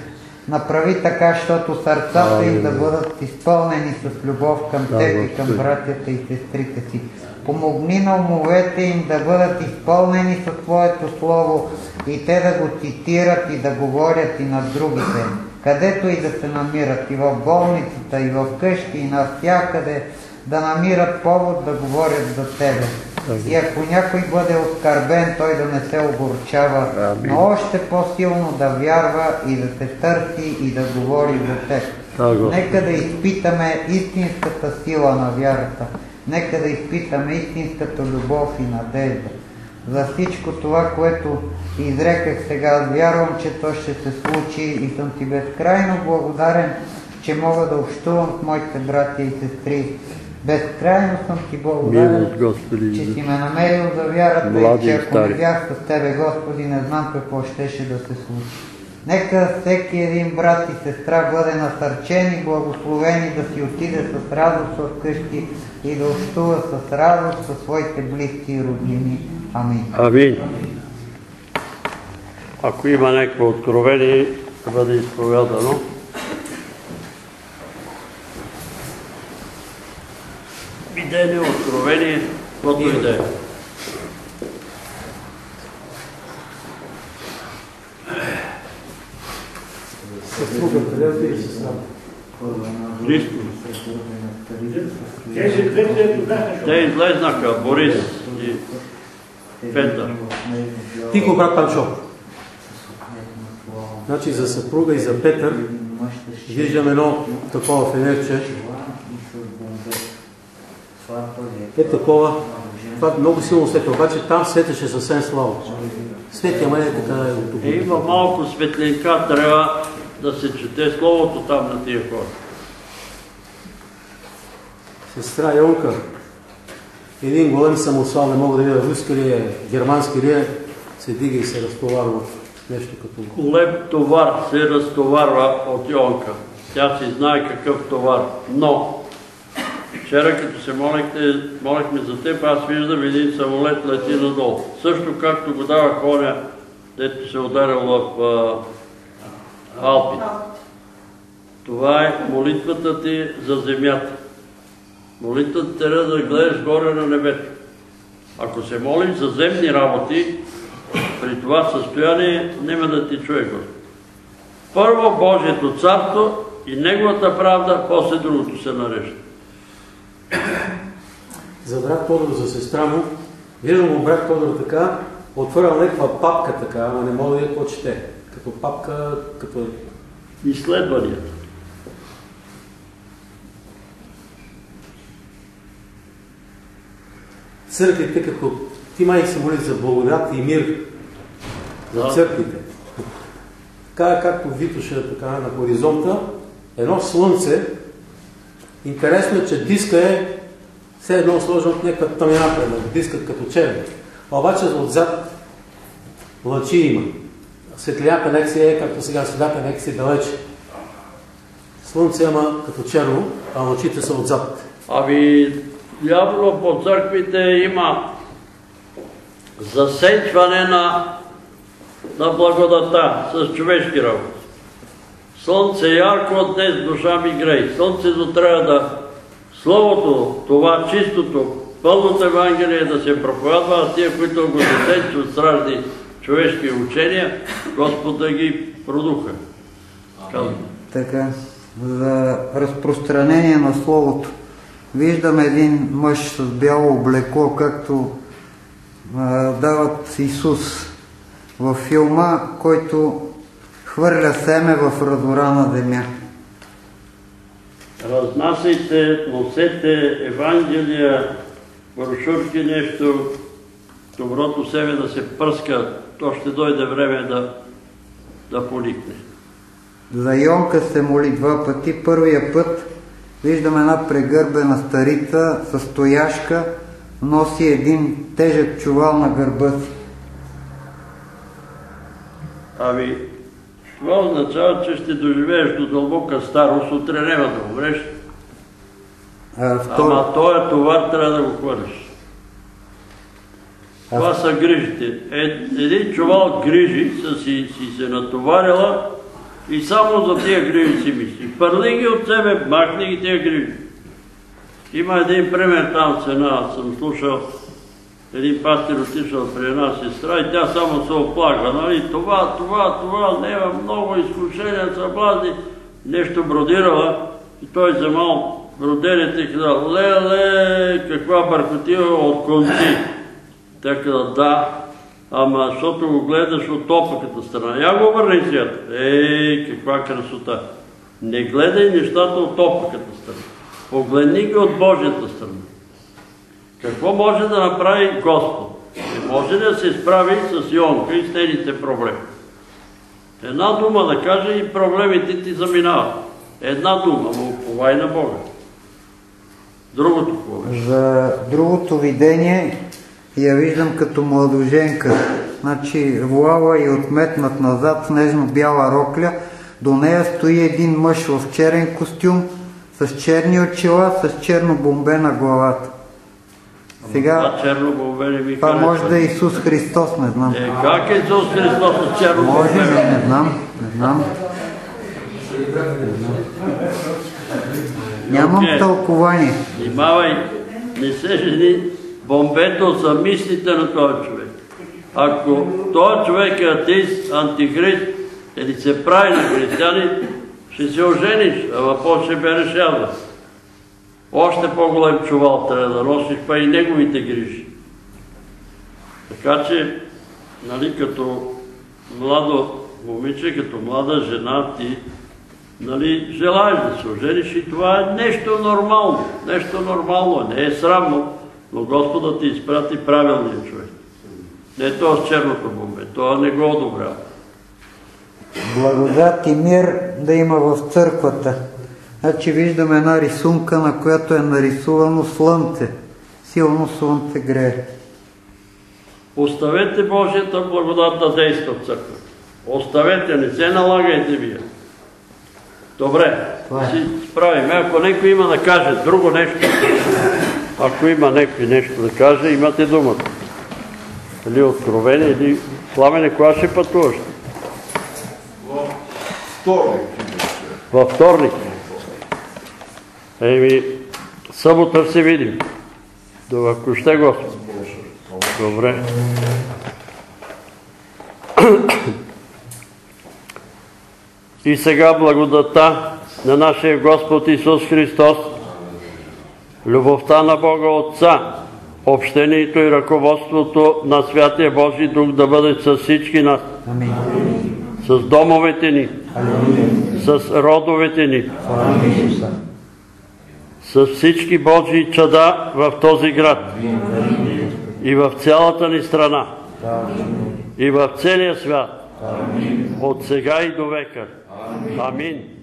Speaker 4: направи така, защото сърцата им да бъдат изпълнени с любов към Теб и към братята и сестрите си. Помогни на умовете им да бъдат изпълнени с Твоето Слово и те да го цитират и да говорят и на другите, където и да се намират, и в болницата, и в къщи, и навсякъде, да намират повод да говорят за Тебе. И ако някой бъде оскърбен, той да не се огорчава,
Speaker 1: Амин.
Speaker 4: но още по-силно да вярва и да се търси и да говори за Теб. Нека да изпитаме истинската сила на вярата. Нека да изпитаме истинската любов и надежда. За всичко това, което изреках сега, аз вярвам, че то ще се случи и съм ти безкрайно благодарен, че мога да общувам с моите братя и сестри. Безкрайно съм ти благодарен,
Speaker 1: Господи.
Speaker 4: че си ме намерил за вярата и че ако не бях с Тебе, Господи, не знам какво щеше да се случи. Нека всеки един брат и сестра бъде насърчен и благословен и да си отиде с радост в къщи и да общува с радост със своите близки и роднини. Амин.
Speaker 1: Амин. Ако има някакво откровение, да бъде изповядано. Видение, откровение, каквото и да е.
Speaker 7: Съпруга, къде отиде сестра?
Speaker 1: Христо.
Speaker 3: Тези двете бяха
Speaker 1: Те излезнаха, Борис и Петър.
Speaker 7: Тихо, брат Панчо. Значи за съпруга и за Петър виждам едно такова фенерче. Е такова. Това много силно светло, обаче там светеше съвсем слабо. Свети, ама е така е от тук.
Speaker 1: Има малко светлинка, трябва да се чете словото там на тия хора.
Speaker 7: Сестра Йонка, един голем самосвал, не мога да видя руски ли е, германски ли е, се дига и се разтоварва нещо като...
Speaker 1: Голем товар се разтоварва от Йонка. Тя си знае какъв товар. Но, вчера като се молихте, молихме за теб, аз виждам един самолет лети надолу. Също както го дава коня, дето се ударил в Алпите. Това е молитвата ти за земята. Молитвата трябва да гледаш горе на небето. Ако се молиш за земни работи, при това състояние няма да ти чуе Господ. Първо Божието царство и неговата правда, после другото се нарежда.
Speaker 7: За брат Тодор, за сестра му, виждам му брат Тодор така, отворил някаква папка така, ама не мога да я какво чете. Като папка, като...
Speaker 1: Изследванията.
Speaker 7: Църквите, като ти май се моли за благодат и мир за
Speaker 1: Да.
Speaker 7: църквите. Така както витоше така на хоризонта, едно слънце, интересно е, че диска е все едно сложено от някаква него, дискът като черен. Обаче отзад лъчи има. Светлината нека си е, както сега светлята нека си далече. Слънце ама като черно, а лъчите са отзад.
Speaker 1: Ами, явно по църквите има засенчване на, на благодата с човешки работи. Слънце ярко, днес душа ми грей. Слънцето трябва да Словото, това чистото, пълното Евангелие да се проповядва, а тия, които го засенчват с разни човешки учения, Господ да ги продуха.
Speaker 4: Така, за разпространение на Словото. Виждам един мъж с бяло облекло, както а, дават Исус във филма, който хвърля семе в разорана земя.
Speaker 1: Разнасяйте, носете Евангелия, брошурки, нещо, доброто себе да се пръска, то ще дойде време да, да поникне.
Speaker 4: За Йонка се моли два пъти. Първия път виждам една прегърбена старица с стояшка, носи един тежък чувал на гърба си.
Speaker 1: Ами, това означава, че ще доживееш до дълбока старост, утре няма да умреш.
Speaker 4: А, второ,
Speaker 1: Ама този товар трябва да го хвърлиш. Това са грижите. Е, един чувал грижи са си, се натоварила и само за тия грижи си мисли. Пърли ги от себе, махни ги тия грижи. Има един пример там с една, съм слушал, един пастир отишъл при една сестра и тя само се оплага. Нали? Това, това, това, няма много изкушения, съблазни. Нещо бродирала и той вземал бродерите и казал, леле, каква бъркотива от конци. Тя каза, да, ама защото го гледаш от опаката страна. Я го върни свят. Ей, каква красота. Не гледай нещата от опаката страна. Погледни ги от Божията страна. Какво може да направи Господ? Не може да се справи с Йонка и с нейните проблеми. Една дума да каже и проблемите ти заминават. Една дума, но уповай на Бога. Другото какво беше?
Speaker 4: за другото видение я виждам като младоженка. Значи волава и отметнат назад с нежно-бяла рокля. До нея стои един мъж в черен костюм, с черни очила, с черно бомбе на главата. Сега,
Speaker 1: Това
Speaker 4: може да е Исус Христос, не знам.
Speaker 1: Е, как е Исус Христос с черно
Speaker 4: Може,
Speaker 1: бомбе?
Speaker 4: не, знам, не знам. Нямам
Speaker 1: Окей.
Speaker 4: тълкование.
Speaker 1: Внимавай, не се жени, бомбето са мислите на този човек. Ако този човек е атеист, антихрист, или се прави на християни, ще се ожениш, ама после береш ядва. Още по-голем чувал трябва да носиш, па и неговите грижи. Така че, нали, като младо момиче, като млада жена, ти нали, желаеш да се ожениш и това е нещо нормално. Нещо нормално, не е срамно, но Господа ти изпрати правилния човек. Не то с черното бомбе, това не го одобрява.
Speaker 4: Благодат и мир да има в църквата. Значи виждам една рисунка, на която е нарисувано слънце. Силно слънце грее.
Speaker 1: Оставете Божията благодат да действа в църквата. Оставете, не се налагайте вие. Добре,
Speaker 4: Това е.
Speaker 1: си справим. Ако някой има да каже друго нещо, ако има някой нещо да каже, имате думата. Или откровение, или пламене, кога ще пътуваш?
Speaker 8: Вторник.
Speaker 1: Във вторник. Еми, събота се видим. До ако ще Господ. Добре. И сега благодата на нашия Господ Исус Христос, любовта на Бога Отца, общението и ръководството на Святия Божий Дух да бъде с всички нас,
Speaker 4: Амин.
Speaker 1: с домовете ни,
Speaker 4: Алелуя.
Speaker 1: с родовете ни,
Speaker 4: Исуса.
Speaker 1: с всички Божии чада в този град и в цялата ни страна и в целия свят, от сега и до века. Амин.